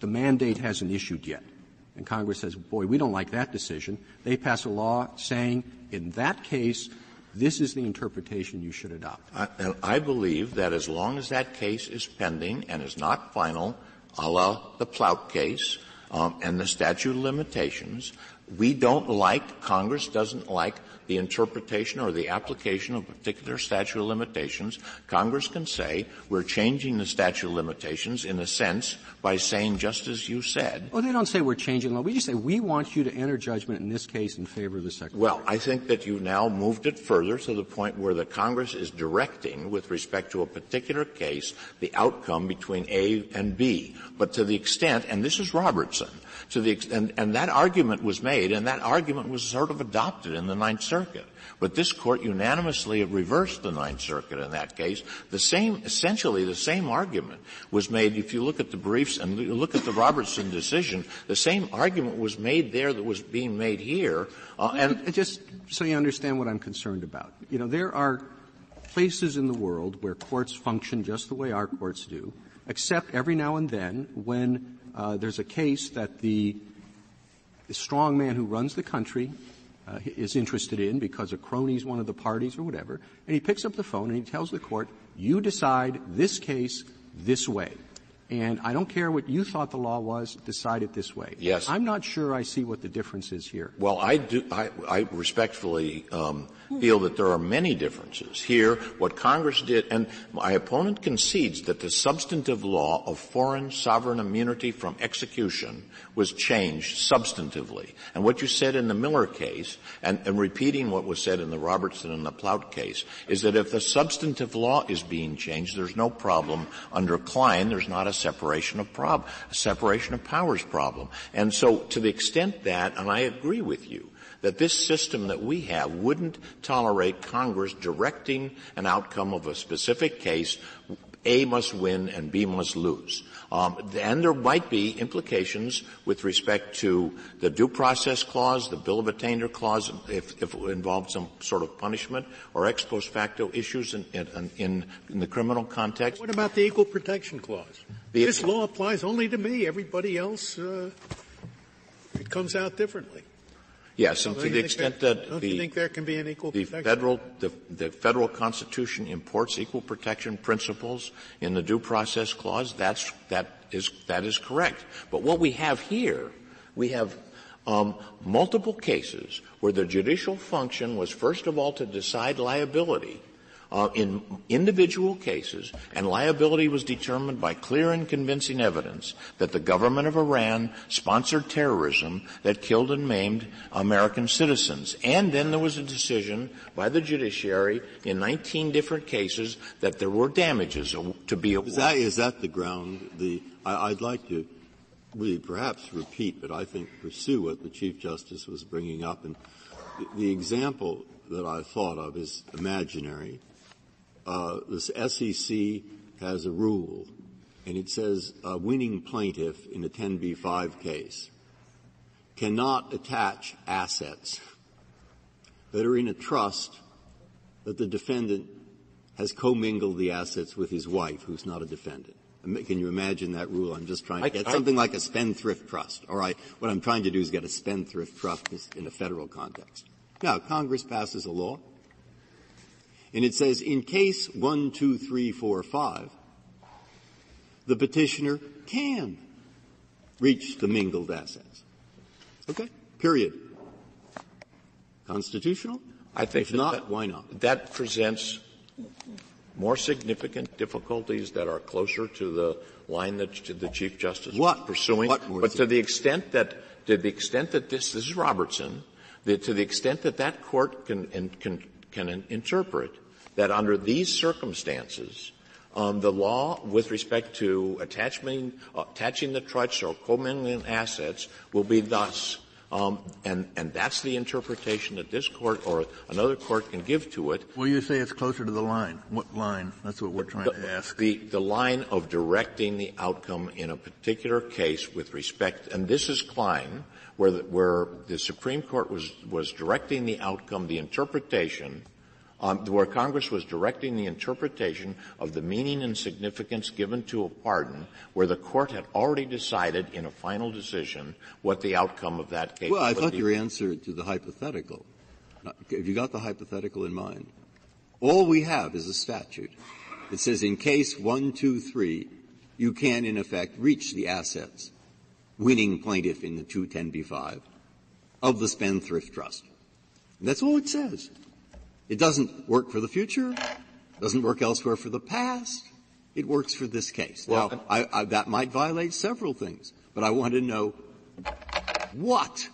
the mandate hasn't issued yet. And Congress says, boy, we don't like that decision. They pass a law saying, in that case, this is the interpretation you should adopt. I, and I believe that as long as that case is pending and is not final, a la the Plaut case, um, and the statute of limitations, we don't like, Congress doesn't like the interpretation or the application of a particular statute of limitations, Congress can say we're changing the statute of limitations in a sense by saying just as you said. Well, they don't say we're changing law. We just say we want you to enter judgment in this case in favor of the secretary. Well, I think that you now moved it further to the point where the Congress is directing with respect to a particular case the outcome between A and B. But to the extent, and this is Robertson, to the and, and that argument was made, and that argument was sort of adopted in the Ninth Circuit. But this court unanimously reversed the Ninth Circuit in that case. The same, essentially the same argument was made, if you look at the briefs and look at the Robertson decision, the same argument was made there that was being made here. Uh, and just so you understand what I'm concerned about. You know, there are places in the world where courts function just the way our courts do, except every now and then when uh, there's a case that the, the strong man who runs the country uh, is interested in because a crony is one of the parties or whatever, and he picks up the phone and he tells the court, "You decide this case this way." And I don't care what you thought the law was, decide it this way. Yes. I'm not sure I see what the difference is here. Well, I do, I, I respectfully, um, feel that there are many differences. Here, what Congress did, and my opponent concedes that the substantive law of foreign sovereign immunity from execution was changed substantively. And what you said in the Miller case, and, and repeating what was said in the Robertson and the Plaut case, is that if the substantive law is being changed, there's no problem. Under Klein, there's not a separation of prob, a separation of powers problem. And so, to the extent that, and I agree with you, that this system that we have wouldn't tolerate Congress directing an outcome of a specific case. A must win and B must lose. Um, and there might be implications with respect to the due process clause, the bill of attainder clause, if, if it involved some sort of punishment or ex post facto issues in, in, in, in the criminal context. What about the equal protection clause? The, this law applies only to me. Everybody else, uh, it comes out differently. Yes, and to the extent that don't the, you think there can be an equal the federal the, the federal constitution imports equal protection principles in the due process clause, that's that is that is correct. But what we have here We have um, multiple cases where the judicial function was first of all to decide liability uh, in individual cases, and liability was determined by clear and convincing evidence that the government of Iran sponsored terrorism that killed and maimed American citizens. And then there was a decision by the judiciary in 19 different cases that there were damages to be awarded. Is that, is that the ground? The, I, I'd like to perhaps repeat, but I think pursue what the Chief Justice was bringing up. And the example that I thought of is imaginary uh, the SEC has a rule, and it says a winning plaintiff in a 10b5 case cannot attach assets that are in a trust that the defendant has commingled the assets with his wife, who's not a defendant. Can you imagine that rule? I'm just trying to get I, something like a spendthrift trust. All right. What I'm trying to do is get a spendthrift trust in a federal context. Now, Congress passes a law and it says, in case one, two, three, four, five, the petitioner can reach the mingled assets. Okay? Period. Constitutional? I think if not, that, why not? That presents more significant difficulties that are closer to the line that the Chief Justice what? was pursuing. What but to the extent that to the extent that this this is Robertson, that to the extent that that court can can can interpret that under these circumstances, um, the law with respect to attaching, uh, attaching the trust or commingling assets will be thus. Um, and, and that's the interpretation that this court or another court can give to it. Well, you say it's closer to the line. What line? That's what we're trying the, to ask. The, the line of directing the outcome in a particular case with respect, and this is Klein, where the, where the Supreme Court was, was directing the outcome, the interpretation um, where Congress was directing the interpretation of the meaning and significance given to a pardon, where the court had already decided in a final decision what the outcome of that case. Well, I thought your answer to the hypothetical. Have you got the hypothetical in mind? All we have is a statute. It says in case one, two, three, you can in effect reach the assets, winning plaintiff in the 210b5 of the spendthrift trust. And that's all it says. It doesn't work for the future, It doesn't work elsewhere for the past. It works for this case. Well, now, I, I, that might violate several things, but I want to know what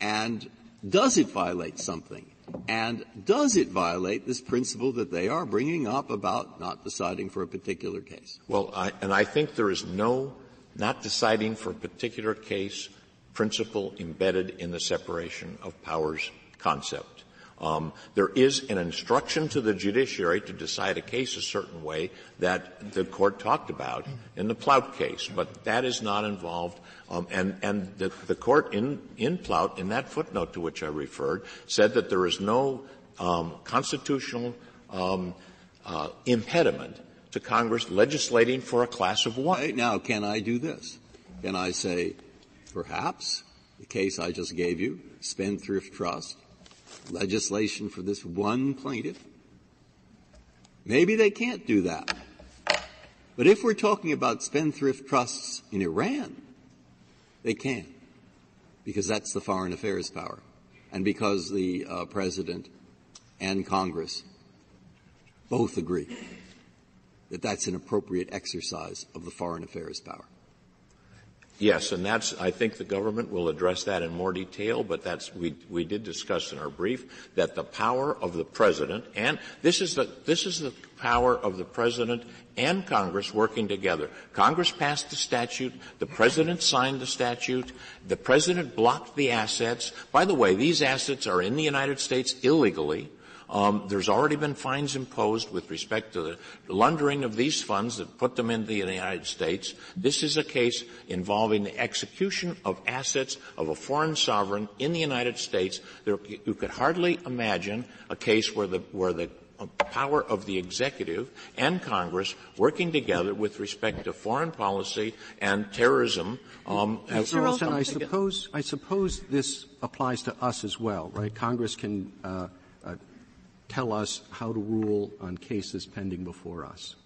and does it violate something? And does it violate this principle that they are bringing up about not deciding for a particular case? Well, I, and I think there is no not deciding for a particular case principle embedded in the separation of powers concept. Um, there is an instruction to the judiciary to decide a case a certain way that the court talked about in the Plaut case, but that is not involved. Um, and and the, the, court in in Plaut, in that footnote to which I referred, said that there is no um, constitutional um, uh, impediment to Congress legislating for a class of one. Right now, can I do this? Can I say, perhaps the case I just gave you, spendthrift trust, legislation for this one plaintiff. Maybe they can't do that. But if we're talking about spendthrift trusts in Iran, they can. Because that's the foreign affairs power. And because the uh, President and Congress both agree that that's an appropriate exercise of the foreign affairs power. Yes, and that's, I think the government will address that in more detail, but that's, we, we did discuss in our brief that the power of the President, and this is the, this is the power of the President and Congress working together. Congress passed the statute, the President signed the statute, the President blocked the assets. By the way, these assets are in the United States illegally. Um, there's already been fines imposed with respect to the laundering of these funds that put them into the United States. This is a case involving the execution of assets of a foreign sovereign in the United States. There, you could hardly imagine a case where the, where the power of the executive and Congress working together with respect to foreign policy and terrorism. Um, Mr. Olson, I suppose I suppose this applies to us as well, right? Congress can uh, tell us how to rule on cases pending before us.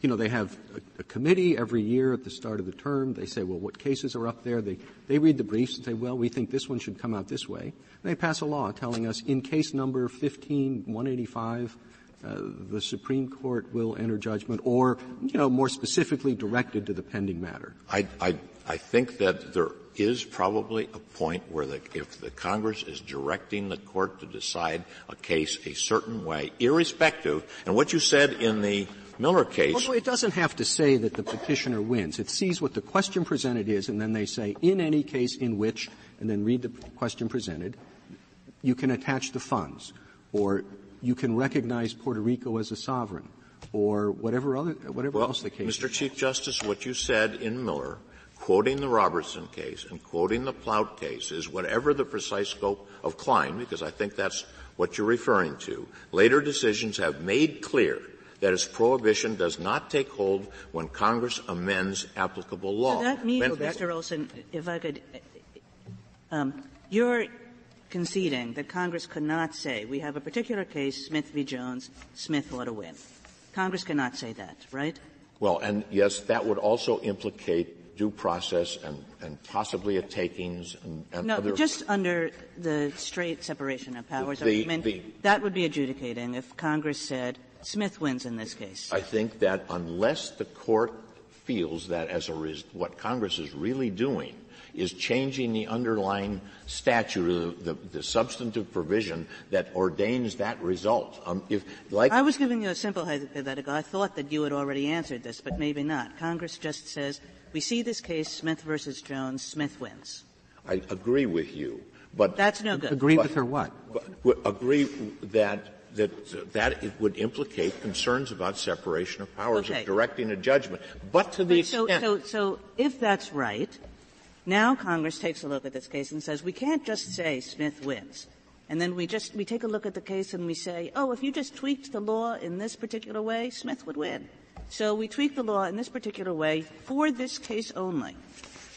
you know, they have a, a, committee every year at the start of the term. They say, well, what cases are up there? They, they read the briefs and say, well, we think this one should come out this way. And they pass a law telling us in case number 15185, uh, the Supreme Court will enter judgment or, you know, more specifically directed to the pending matter. I, I, I think that there is probably a point where the, if the Congress is directing the court to decide a case a certain way, irrespective, and what you said in the Miller case. Well, it doesn't have to say that the petitioner wins. It sees what the question presented is, and then they say, in any case in which, and then read the question presented, you can attach the funds, or you can recognize Puerto Rico as a sovereign, or whatever other, whatever well, else the case. Mr. Is. Chief Justice, what you said in Miller, quoting the Robertson case and quoting the Plaut case, is whatever the precise scope of Klein, because I think that's what you're referring to. Later decisions have made clear that its prohibition does not take hold when Congress amends applicable law. So that means, Mr. Olson, if I could, um, you're conceding that Congress could not say, we have a particular case, Smith v. Jones, Smith ought to win. Congress cannot say that, right? Well, and yes, that would also implicate due process and, and possibly a takings and, and no, other. just under the straight separation of powers the, argument, the, that would be adjudicating if Congress said Smith wins in this case. I think that unless the court feels that as a res- what Congress is really doing is changing the underlying statute, the, the, substantive provision that ordains that result. Um, if, like I was giving you a simple hypothetical. I thought that you had already answered this, but maybe not. Congress just says, we see this case, Smith versus Jones, Smith wins. I agree with you, but that's no good. Agree but, with her what? agree that that that it would implicate concerns about separation of powers okay. of directing a judgment. But to the extent so, so, so if that's right, now Congress takes a look at this case and says we can't just say Smith wins. And then we just we take a look at the case and we say, oh, if you just tweaked the law in this particular way, Smith would win. So we tweak the law in this particular way for this case only.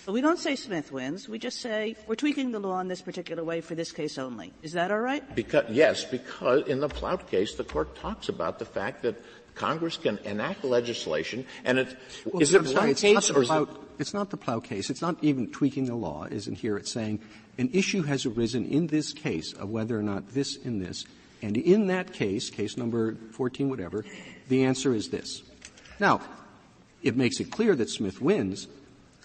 But we don't say Smith wins. We just say we're tweaking the law in this particular way for this case only. Is that all right? Because, yes, because in the Plaut case, the court talks about the fact that Congress can enact legislation, and it well, is it sorry, case or Plaut, it, it's not the Plaut case. It's not even tweaking the law. Isn't here? It's saying an issue has arisen in this case of whether or not this and this, and in that case, case number 14, whatever, the answer is this. Now, it makes it clear that Smith wins,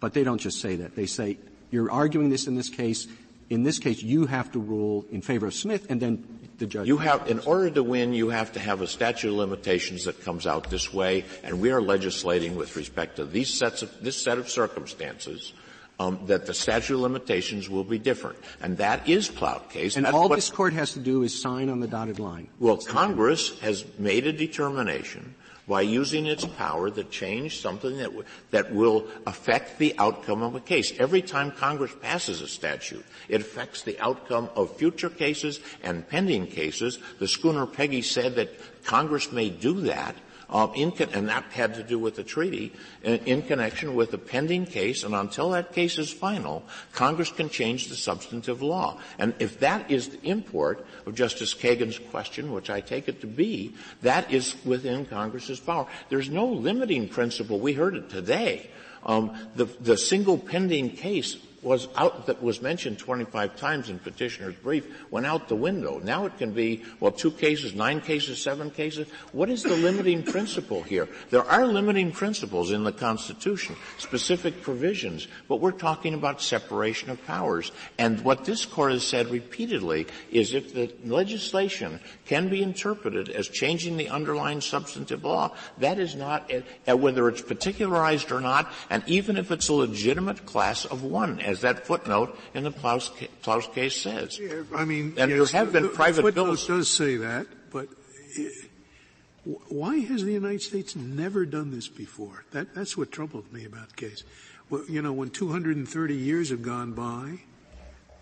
but they don't just say that. They say, you're arguing this in this case. In this case, you have to rule in favor of Smith, and then the judge. You have, in order to win, you have to have a statute of limitations that comes out this way, and we are legislating with respect to these sets of, this set of circumstances. Um, that the statute of limitations will be different, and that is Plaut case. And all this court has to do is sign on the dotted line. Well, Congress has made a determination by using its power to change something that, w- that will affect the outcome of a case. Every time Congress passes a statute, it affects the outcome of future cases and pending cases. The Schooner Peggy said that Congress may do that in, and that had to do with the treaty, in, in connection with a pending case, and until that case is final, Congress can change the substantive law. And if that is the import of Justice Kagan's question, which I take it to be, that is within Congress's power. There's no limiting principle. We heard it today. Um, the, the single pending case was out, that was mentioned 25 times in petitioner's brief went out the window. Now it can be, well, two cases, nine cases, seven cases. What is the limiting principle here? There are limiting principles in the Constitution, specific provisions, but we're talking about separation of powers. And what this court has said repeatedly is if the legislation can be interpreted as changing the underlying substantive law, that is not, uh, whether it's particularized or not, and even if it's a legitimate class of one, as that footnote in the Plaut's case says. Yeah, I mean, and yes, there have been the, private the bills. does say that, but it, why has the United States never done this before? That, that's what troubled me about the case. Well, you know, when 230 years have gone by,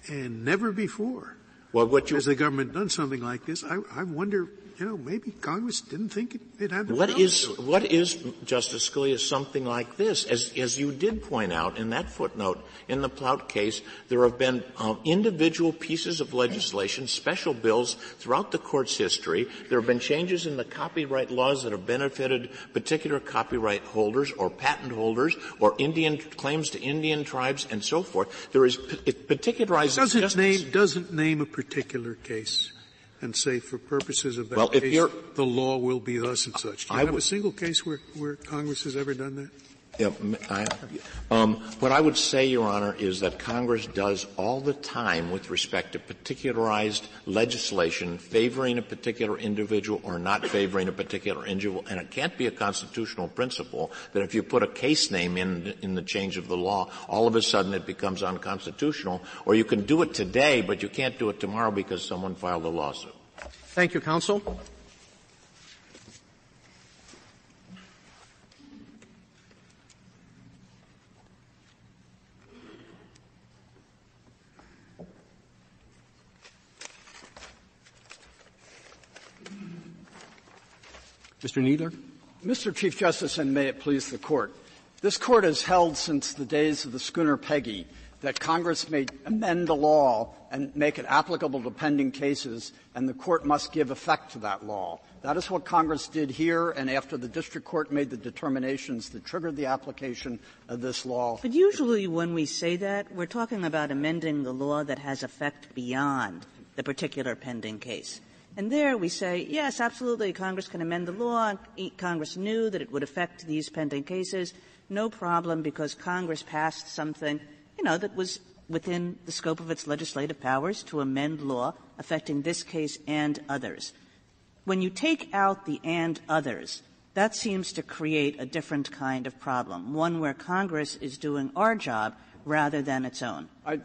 and never before Well, what you, has the government done something like this? I, I wonder, you know, maybe Congress didn't think it, it had the What is to do it. what is Justice Scalia something like this? As as you did point out in that footnote in the Plaut case, there have been um, individual pieces of legislation, special bills throughout the court's history. There have been changes in the copyright laws that have benefited particular copyright holders or patent holders or Indian claims to Indian tribes and so forth. There is it particularizes Doesn't justice. name, doesn't name a particular case and say for purposes of that Well, if case, you're- the law will be thus and such. Do you I have a single case where, where Congress has ever done that? I, um, what I would say, Your Honor, is that Congress does all the time with respect to particularized legislation favoring a particular individual or not favoring a particular individual, and it can't be a constitutional principle that if you put a case name in in the change of the law, all of a sudden it becomes unconstitutional, or you can do it today, but you can't do it tomorrow because someone filed a lawsuit. Thank you, counsel. Mr. Kneedler? Mr. Chief Justice, and may it please the Court. This Court has held since the days of the schooner Peggy that Congress may amend the law and make it applicable to pending cases, and the Court must give effect to that law. That is what Congress did here, and after the District Court made the determinations that triggered the application of this law. But usually when we say that, we're talking about amending the law that has effect beyond the particular pending case. And there we say, yes, absolutely, Congress can amend the law. Congress knew that it would affect these pending cases. No problem because Congress passed something, you know, that was within the scope of its legislative powers to amend law affecting this case and others. When you take out the and others, that seems to create a different kind of problem, one where Congress is doing our job rather than its own. I,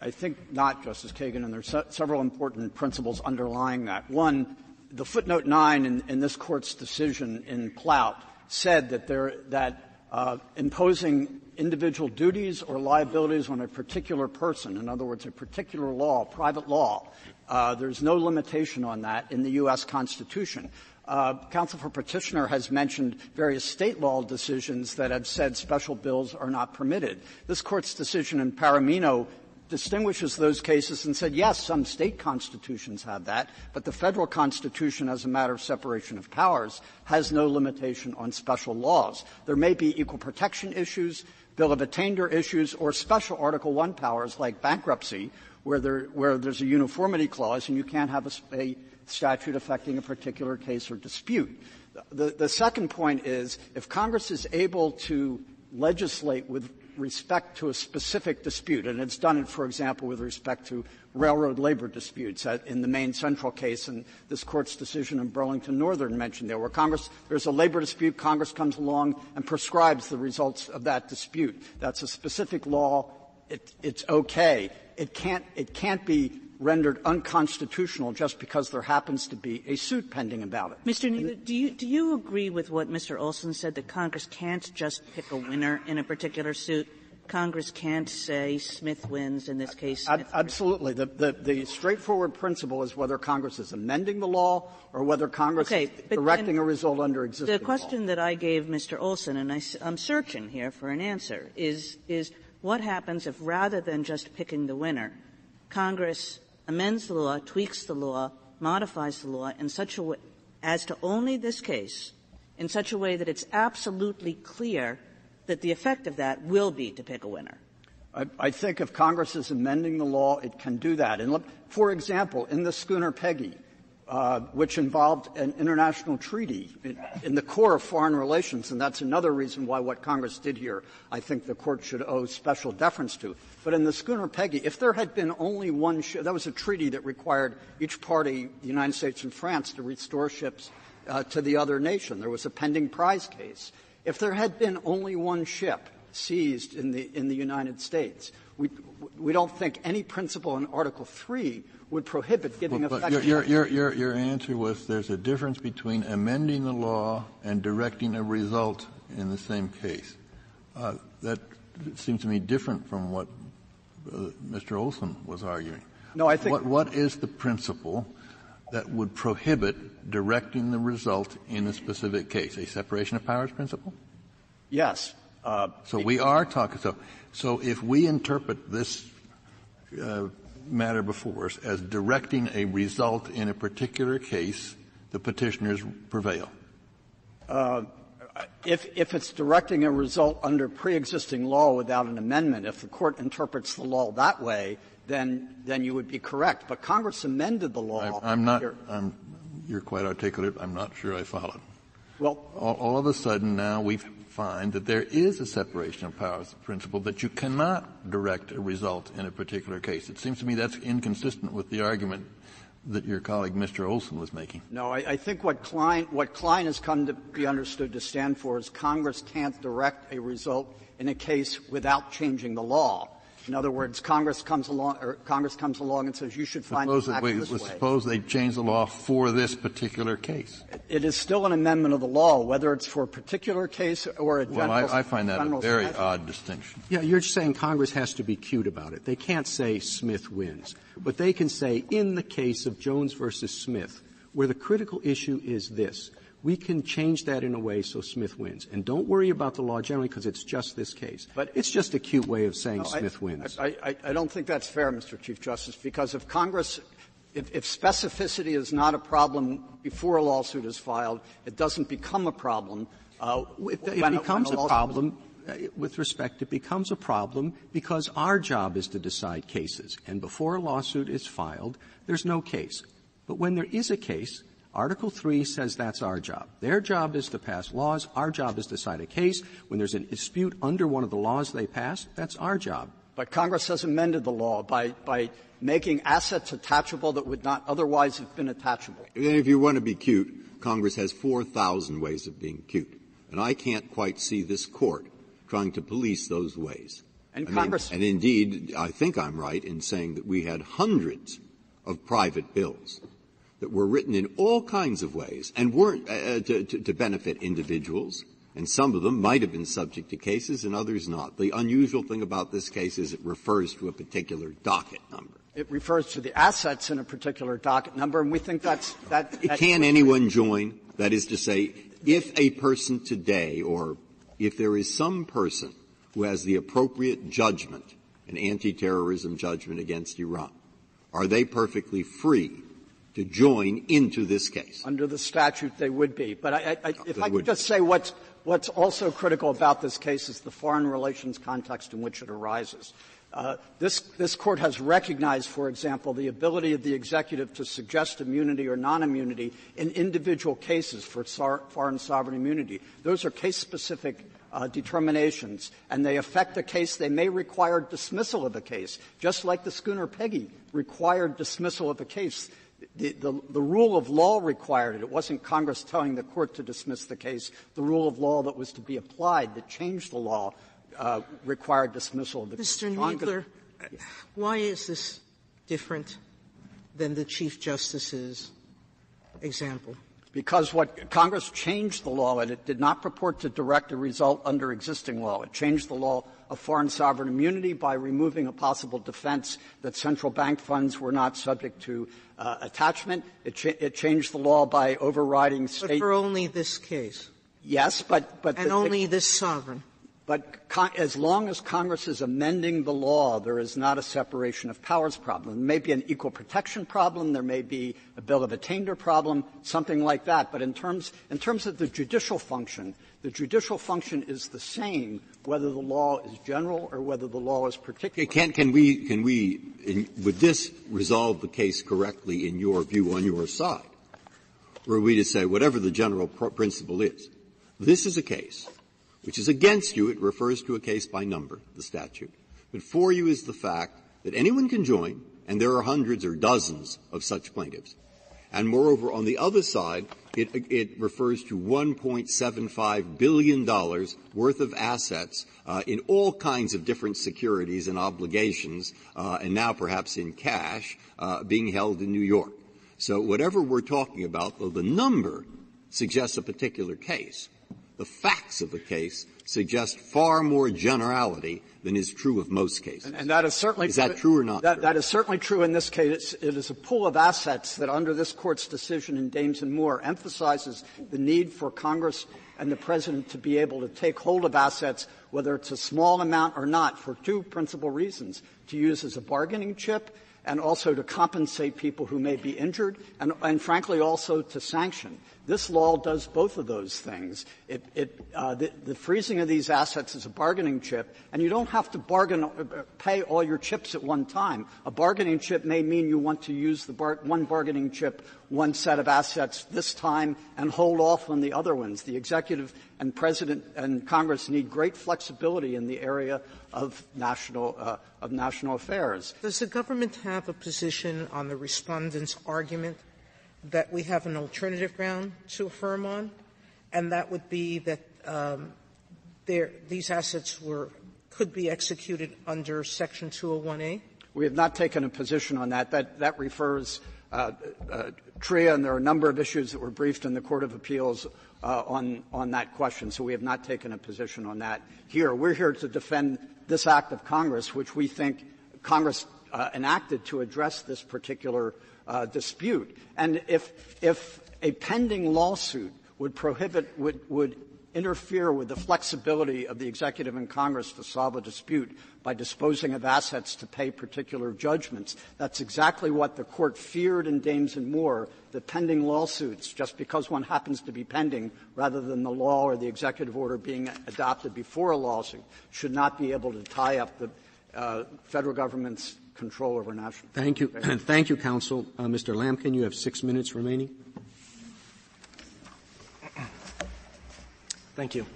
I think not, Justice Kagan, and there's se- several important principles underlying that. One, the footnote nine in, in this court's decision in Plaut said that there that uh, imposing individual duties or liabilities on a particular person, in other words, a particular law, private law, uh, there's no limitation on that in the U.S. Constitution. Uh, counsel for petitioner has mentioned various state law decisions that have said special bills are not permitted. This court's decision in Paramino distinguishes those cases and said, yes, some state constitutions have that, but the federal constitution, as a matter of separation of powers, has no limitation on special laws. There may be equal protection issues, bill of attainder issues, or special Article One powers like bankruptcy, where, there, where there's a uniformity clause and you can't have a, a statute affecting a particular case or dispute. The, the second point is if Congress is able to legislate with respect to a specific dispute, and it's done it, for example, with respect to railroad labor disputes uh, in the Maine Central case, and this court's decision in Burlington Northern mentioned there, where Congress, there's a labor dispute, Congress comes along and prescribes the results of that dispute. That's a specific law. It, it's okay. It can't, it can't be rendered unconstitutional just because there happens to be a suit pending about it. Mr. Kneedler, do you, do you agree with what Mr. Olson said that Congress can't just pick a winner in a particular suit? Congress can't say Smith wins in this case. Ab- absolutely. The, the, the, straightforward principle is whether Congress is amending the law or whether Congress okay, is directing a result under existing law. The question law. that I gave Mr. Olson, and I, am searching here for an answer, is, is what happens if rather than just picking the winner, Congress amends the law, tweaks the law, modifies the law in such a way as to only this case, in such a way that it's absolutely clear that the effect of that will be to pick a winner. I, I think if Congress is amending the law, it can do that. And look, for example, in the schooner Peggy, uh, which involved an international treaty in, in, the core of foreign relations, and that's another reason why what Congress did here, I think the court should owe special deference to. But in the schooner Peggy, if there had been only one ship, that was a treaty that required each party, the United States and France, to restore ships uh, to the other nation. There was a pending prize case. If there had been only one ship seized in the, in the United States, we, we don't think any principle in Article 3 would prohibit giving well, effect. Your, your, your, your answer was there's a difference between amending the law and directing a result in the same case. Uh, that seems to me different from what uh, Mr. Olson was arguing. No, I think. What, what is the principle that would prohibit directing the result in a specific case? A separation of powers principle? Yes. Uh, so we are talking. So, so if we interpret this uh, matter before us as directing a result in a particular case, the petitioners prevail. Uh, if, if it's directing a result under pre-existing law without an amendment, if the court interprets the law that way, then then you would be correct. But Congress amended the law. I, am not. I'm, you're quite articulate. I'm not sure I followed. Well, all, all of a sudden now we find that there is a separation of powers principle that you cannot direct a result in a particular case. It seems to me that's inconsistent with the argument that your colleague Mr. Olson was making. No, I, I think what Klein, what Klein has come to be understood to stand for is Congress can't direct a result in a case without changing the law. In other words, Congress comes along, or Congress comes along and says you should find suppose the that, wait, this way. Suppose they change the law for this particular case. It is still an amendment of the law, whether it's for a particular case or a general. Well, I, I find that a very statute. odd distinction. Yeah, you're saying Congress has to be cute about it. They can't say Smith wins, but they can say in the case of Jones versus Smith, where the critical issue is this we can change that in a way so Smith wins. And don't worry about the law generally because it's just this case. But it's just a cute way of saying no, Smith I, wins. I, I, I, don't think that's fair, Mr. Chief Justice, because if Congress, if, if specificity is not a problem before a lawsuit is filed, it doesn't become a problem. Uh, it, it becomes a, a problem uh, with respect, it becomes a problem because our job is to decide cases. And before a lawsuit is filed, there's no case. But when there is a case, Article 3 says that's our job. Their job is to pass laws. Our job is to decide a case. When there's a dispute under one of the laws they pass, that's our job. But Congress has amended the law by, by making assets attachable that would not otherwise have been attachable. And if you want to be cute, Congress has 4,000 ways of being cute. And I can't quite see this court trying to police those ways. And I Congress. Mean, and indeed, I think I'm right in saying that we had hundreds of private bills that were written in all kinds of ways and weren't uh, uh, to, to, to benefit individuals. And some of them might have been subject to cases and others not. The unusual thing about this case is it refers to a particular docket number. It refers to the assets in a particular docket number, and we think that's that. that Can anyone join? That is to say, if a person today, or if there is some person who has the appropriate judgment, an anti-terrorism judgment against Iran, are they perfectly free to join into this case. Under the statute, they would be. But I, I, if I could just say what's, what's also critical about this case is the foreign relations context in which it arises. Uh, this, this court has recognized, for example, the ability of the executive to suggest immunity or non-immunity in individual cases for foreign sovereign immunity. Those are case-specific uh, determinations, and they affect the case. They may require dismissal of a case, just like the schooner Peggy required dismissal of a case the, the, the, rule of law required it. It wasn't Congress telling the court to dismiss the case. The rule of law that was to be applied that changed the law uh, required dismissal of the Mr. case. Mr. Kneedler, why is this different than the Chief Justice's example? Because what Congress changed the law, and it did not purport to direct a result under existing law. It changed the law of foreign sovereign immunity by removing a possible defense that central bank funds were not subject to uh, attachment. It, cha- it, changed the law by overriding state. But for only this case. Yes, but but and the, only this sovereign. But con- as long as Congress is amending the law, there is not a separation of powers problem. There may be an equal protection problem. There may be a bill of attainder problem, something like that. But in terms, in terms of the judicial function, the judicial function is the same whether the law is general or whether the law is particular. Can, can we, can we in, would this resolve the case correctly in your view on your side? Are we to say whatever the general pr- principle is, this is a case which is against you. It refers to a case by number, the statute. But for you is the fact that anyone can join, and there are hundreds or dozens of such plaintiffs. And moreover, on the other side, it, it refers to $1.75 billion worth of assets uh, in all kinds of different securities and obligations, uh, and now perhaps in cash, uh, being held in New York. So whatever we're talking about, though the number suggests a particular case, the facts of the case suggest far more generality than is true of most cases. And, and that is certainly is that true or not? That, that is certainly true in this case. it is a pool of assets that, under this court's decision in Dames and Moore, emphasizes the need for Congress and the president to be able to take hold of assets, whether it's a small amount or not, for two principal reasons: to use as a bargaining chip and also to compensate people who may be injured, and, and frankly also to sanction. This law does both of those things. It, it, uh, the, the, freezing of these assets is a bargaining chip, and you don't have to bargain, uh, pay all your chips at one time. A bargaining chip may mean you want to use the bar- one bargaining chip, one set of assets this time, and hold off on the other ones. The executive and president and Congress need great flexibility in the area of national uh, of national affairs. Does the government have a position on the respondent's argument that we have an alternative ground to affirm on, and that would be that um, there, these assets were could be executed under Section 201A? We have not taken a position on that. That, that refers uh, uh, TRIA, and there are a number of issues that were briefed in the Court of Appeals uh, on, on that question, so we have not taken a position on that here. We're here to defend this act of Congress, which we think Congress uh, enacted to address this particular uh, dispute. And if, if a pending lawsuit would prohibit, would, would interfere with the flexibility of the executive and Congress to solve a dispute by disposing of assets to pay particular judgments. That's exactly what the court feared in Dames and Moore, the pending lawsuits, just because one happens to be pending, rather than the law or the executive order being adopted before a lawsuit, should not be able to tie up the uh, federal government's control over national. Thank you. And thank you, counsel. Uh, Mr. Lamkin, you have six minutes remaining. Thank you.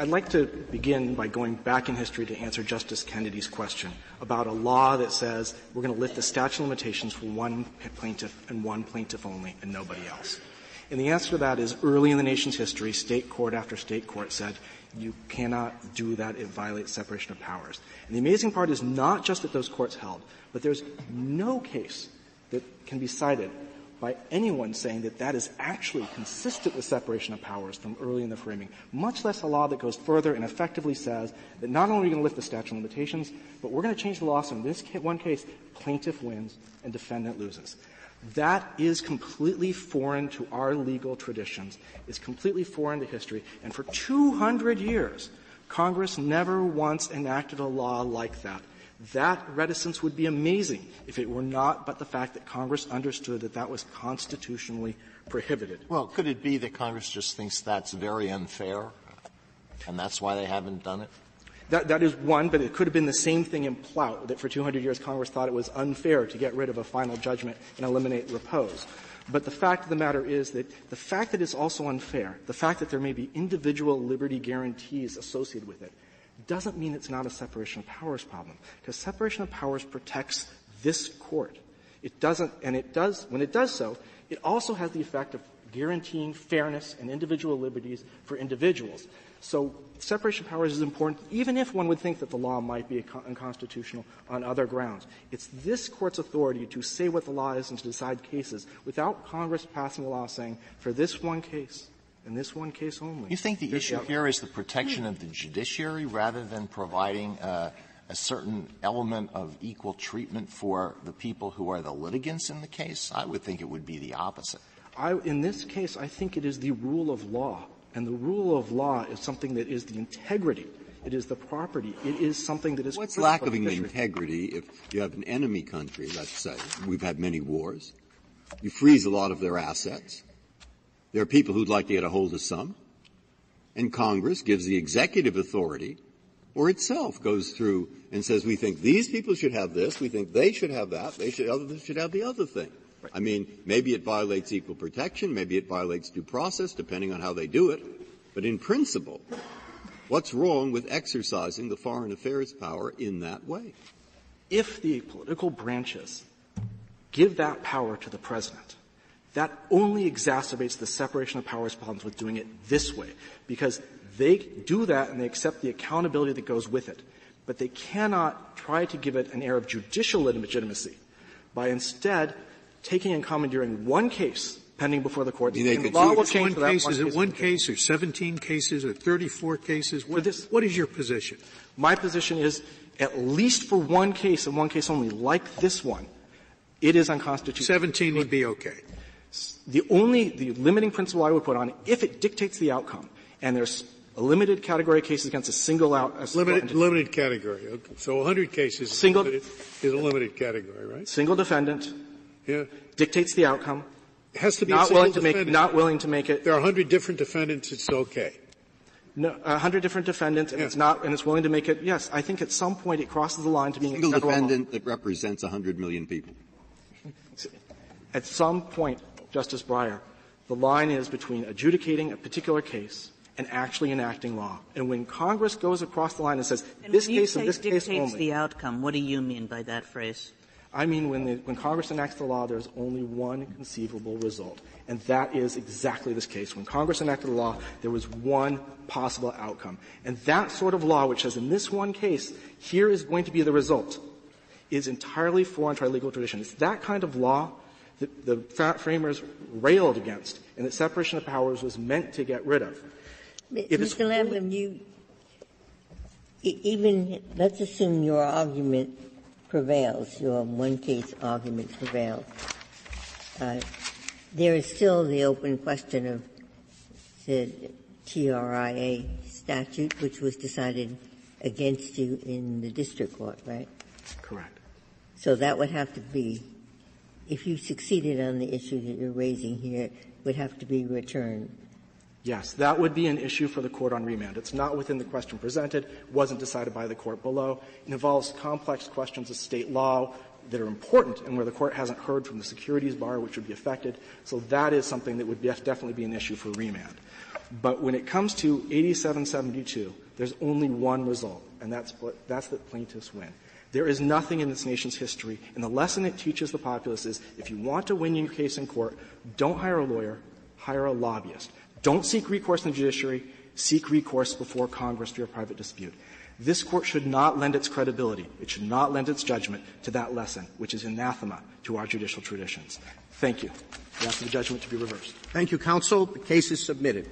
I'd like to begin by going back in history to answer Justice Kennedy's question about a law that says we're going to lift the statute of limitations for one plaintiff and one plaintiff only and nobody else. And the answer to that is early in the nation's history, state court after state court said you cannot do that. It violates separation of powers. And the amazing part is not just that those courts held, but there's no case that can be cited by anyone saying that that is actually consistent with separation of powers from early in the framing, much less a law that goes further and effectively says that not only are we going to lift the statute of limitations, but we're going to change the law so in this one case, plaintiff wins and defendant loses. That is completely foreign to our legal traditions. It's completely foreign to history. And for 200 years, Congress never once enacted a law like that. That reticence would be amazing if it were not but the fact that Congress understood that that was constitutionally prohibited. Well, could it be that Congress just thinks that's very unfair, and that's why they haven't done it? That, that is one, but it could have been the same thing in Plaut, that for 200 years Congress thought it was unfair to get rid of a final judgment and eliminate repose. But the fact of the matter is that the fact that it's also unfair, the fact that there may be individual liberty guarantees associated with it, doesn't mean it's not a separation of powers problem. Because separation of powers protects this court. It doesn't, and it does, when it does so, it also has the effect of guaranteeing fairness and individual liberties for individuals. So separation of powers is important, even if one would think that the law might be unconstitutional on other grounds. It's this court's authority to say what the law is and to decide cases without Congress passing a law saying, for this one case, in this one case only. You think the issue here is the protection of the judiciary rather than providing uh, a certain element of equal treatment for the people who are the litigants in the case? I would think it would be the opposite. I, in this case, I think it is the rule of law and the rule of law is something that is the integrity. It is the property. It is something that is. What's lacking in integrity if you have an enemy country, let's say, we've had many wars, you freeze a lot of their assets. There are people who'd like to get a hold of some, and Congress gives the executive authority, or itself goes through and says, we think these people should have this, we think they should have that, they should, others should have the other thing. Right. I mean, maybe it violates equal protection, maybe it violates due process, depending on how they do it. But in principle, what's wrong with exercising the foreign affairs power in that way? If the political branches give that power to the president, that only exacerbates the separation of powers problems with doing it this way, because they do that and they accept the accountability that goes with it. But they cannot try to give it an air of judicial legitimacy by instead taking and commandeering one case pending before the court. mean, they the could law do will It's change one for that case, one is it case. one case or 17 cases or 34 cases? What, this- what is your position? My position is, at least for one case and one case only, like this one, it is unconstitutional. 17 would be okay. The only, the limiting principle I would put on, if it dictates the outcome, and there's a limited category of cases against a single out, a Limited, entity, limited category. Okay. So 100 cases Single- is, limited, is a limited category, right? single defendant Yeah. dictates the outcome, It has to be a not single willing to make, defendant. not willing to make it, there are 100 different defendants, it's okay. no, a hundred different defendants, and Yeah. it's not, and it's willing to make it, yes, I think at some point it crosses the line to being a Single federal law. defendant that represents 100 million people. At some point, Justice Breyer, the line is between adjudicating a particular case and actually enacting law. And when Congress goes across the line and says, And this case and this case dictates only, the outcome, what do you mean by that phrase? I mean when, the, when Congress enacts the law, there's only one conceivable result. And that is exactly this case. When Congress enacted the law, there was one possible outcome. And that sort of law, which says in this one case, here is going to be the result, is entirely foreign to our legal tradition. It's that kind of law that the framers railed against and that separation of powers was meant to get rid of. If Mr. Lambert, you, even, let's assume your argument prevails, your one-case argument prevails. Uh, There is still the open question of the TRIA statute, which was decided against you in the district court, right? Correct. So that would have to be, if you succeeded on the issue that you're raising here, would have to be returned. Yes, that would be an issue for the court on remand. It's not within the question presented, wasn't decided by the court below. It involves complex questions of state law that are important and where the court hasn't heard from the securities bar which would be affected. So that is something that would def- definitely be an issue for remand. But when it comes to 8772, there's only one result, and that's, that's that plaintiffs win. There is nothing in this nation's history, and the lesson it teaches the populace is if you want to win your case in court, don't hire a lawyer, hire a lobbyist. Don't seek recourse in the judiciary, seek recourse before Congress for your private dispute. This court should not lend its credibility, it should not lend its judgment to that lesson, which is anathema to our judicial traditions. Thank you. I ask the judgment to be reversed. Thank you, counsel. The case is submitted.